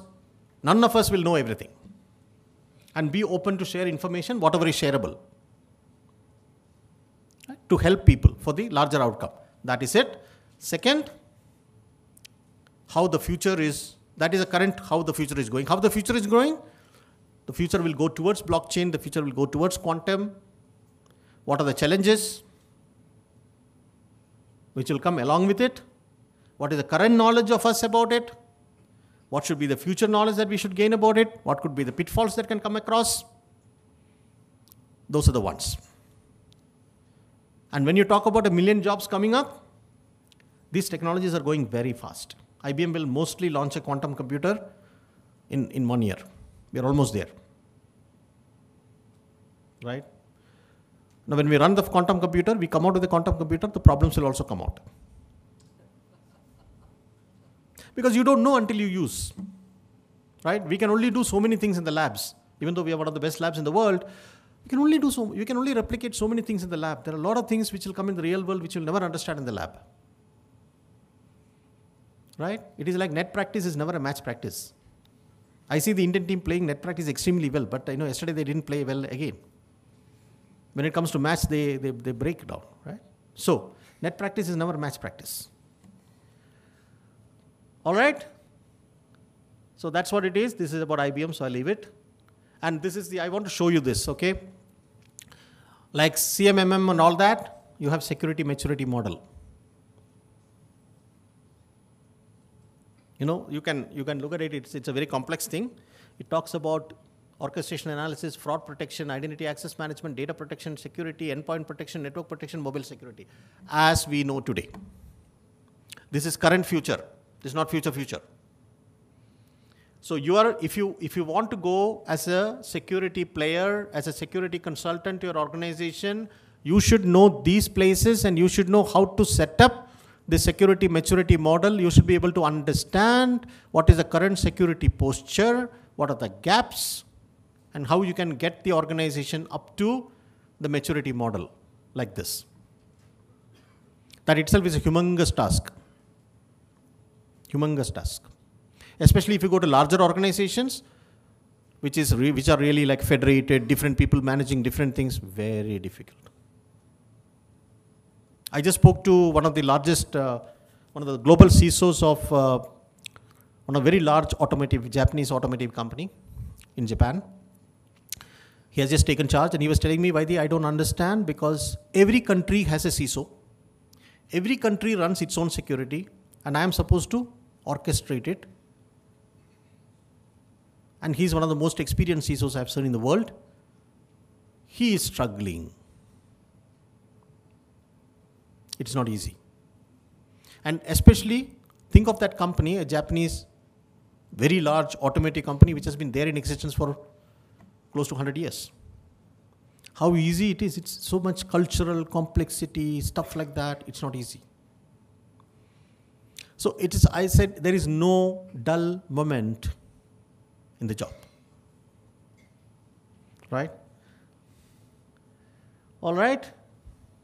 none of us will know everything. And be open to share information, whatever is shareable, to help people for the larger outcome. That is it. Second, how the future is, that is the current, how the future is going. How the future is going? The future will go towards blockchain, the future will go towards quantum. What are the challenges which will come along with it? What is the current knowledge of us about it? What should be the future knowledge that we should gain about it? What could be the pitfalls that can come across? Those are the ones. And when you talk about a million jobs coming up, these technologies are going very fast. IBM will mostly launch a quantum computer in, in one year. We are almost there. Right? Now, when we run the quantum computer, we come out with the quantum computer, the problems will also come out. Because you don't know until you use. Right? We can only do so many things in the labs. Even though we are one of the best labs in the world, you can only do so you can only replicate so many things in the lab. There are a lot of things which will come in the real world which you'll never understand in the lab. Right? It is like net practice is never a match practice. I see the Indian team playing net practice extremely well, but you know yesterday they didn't play well again. When it comes to match, they, they, they break down, right? So, net practice is never match practice. All right? So that's what it is. This is about IBM, so I leave it. And this is the, I want to show you this, okay? Like CMMM and all that, you have security maturity model. You know, you can, you can look at it, it's, it's a very complex thing. It talks about orchestration analysis, fraud protection, identity access management, data protection, security, endpoint protection, network protection, mobile security, as we know today. This is current future. This is not future future. So you are, if you if you want to go as a security player, as a security consultant to your organization, you should know these places and you should know how to set up the security maturity model. You should be able to understand what is the current security posture, what are the gaps, and how you can get the organization up to the maturity model like this. That itself is a humongous task. Humongous task. Especially if you go to larger organizations, which, is re- which are really like federated, different people managing different things, very difficult. I just spoke to one of the largest, uh, one of the global CISOs of uh, one of very large automotive, Japanese automotive company in Japan. He has just taken charge and he was telling me, Vaidi, I don't understand because every country has a CISO. Every country runs its own security and I am supposed to orchestrate it. And he's one of the most experienced CISOs I've seen in the world. He is struggling. It's not easy. And especially, think of that company, a Japanese, very large automotive company, which has been there in existence for close to 100 years. How easy it is. It's so much cultural complexity, stuff like that. It's not easy. So it is, I said, there is no dull moment in the job. Right? All right?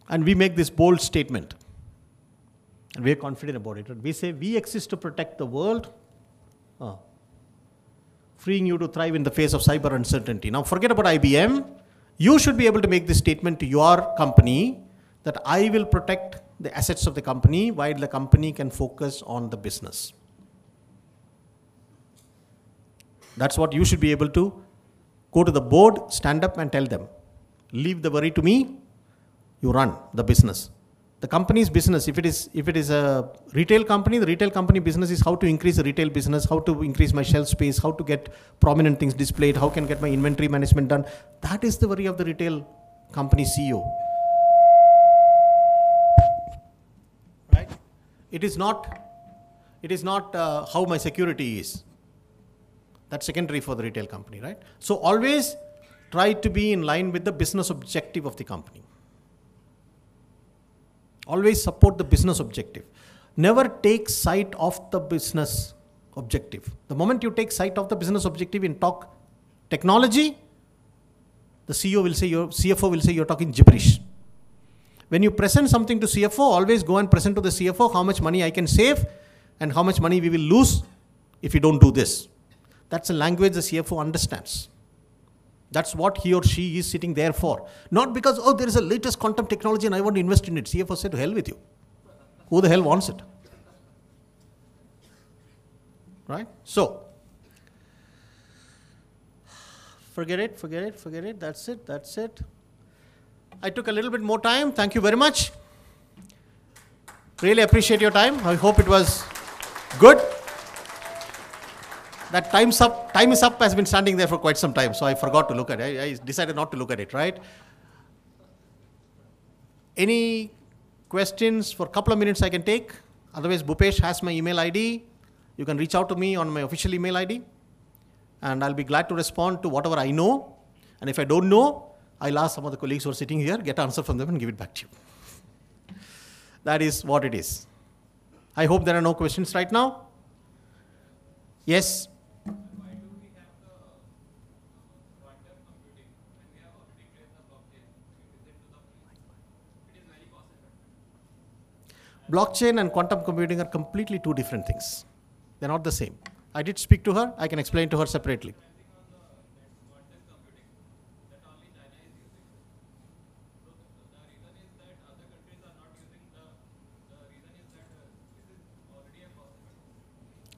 and we make this bold statement. And we're confident about it. We say we exist to protect the world, uh, freeing you to thrive in the face of cyber uncertainty. Now, forget about IBM. You should be able to make this statement to your company that I will protect the assets of the company while the company can focus on the business. That's what you should be able to go to the board, stand up, and tell them. Leave the worry to me, you run the business. The company's business, if it is if it is a retail company, the retail company business is how to increase the retail business, how to increase my shelf space, how to get prominent things displayed, how can get my inventory management done. That is the worry of the retail company CEO. Right? It is not it is not uh, how my security is. That's secondary for the retail company, right? So always try to be in line with the business objective of the company. Always support the business objective. Never take sight of the business objective. The moment you take sight of the business objective and talk technology, the CEO will say your CFO will say you're talking gibberish. When you present something to CFO, always go and present to the CFO how much money I can save and how much money we will lose if you don't do this. That's a language the CFO understands. That's what he or she is sitting there for. Not because, oh, there is a latest quantum technology and I want to invest in it. CFO said, to hell with you. Who the hell wants it? Right? So, forget it, forget it, forget it. That's it, that's it. I took a little bit more time. Thank you very much. Really appreciate your time. I hope it was good that time's up, time is up has been standing there for quite some time, so I forgot to look at it. I, I decided not to look at it, right? Any questions for a couple of minutes I can take? Otherwise, Bhupesh has my email ID. You can reach out to me on my official email ID, and I'll be glad to respond to whatever I know. And if I don't know, I'll ask some of the colleagues who are sitting here, get answer from them, and give it back to you. That is what it is. I hope there are no questions right now. Yes. Blockchain and quantum computing are completely two different things. They're not the same. I did speak to her, I can explain to her separately.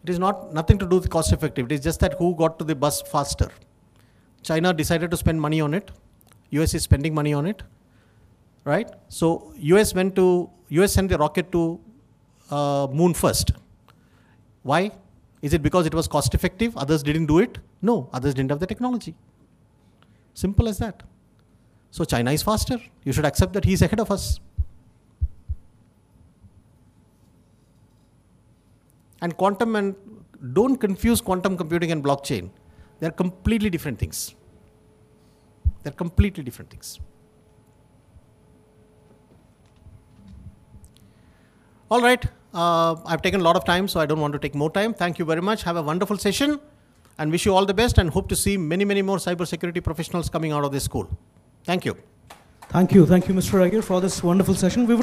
It is not nothing to do with cost effective. It is just that who got to the bus faster. China decided to spend money on it. US is spending money on it right? So US went to US sent the rocket to uh, moon first. Why? Is it because it was cost effective? Others didn't do it? No, others didn't have the technology. Simple as that. So China is faster. You should accept that he's ahead of us. And quantum and don't confuse quantum computing and blockchain. They're completely different things. They're completely different things. All right. Uh, I've taken a lot of time, so I don't want to take more time. Thank you very much. Have a wonderful session and wish you all the best and hope to see many, many more cybersecurity professionals coming out of this school. Thank you. Thank you. Thank you, Mr. Iyer, for this wonderful session. We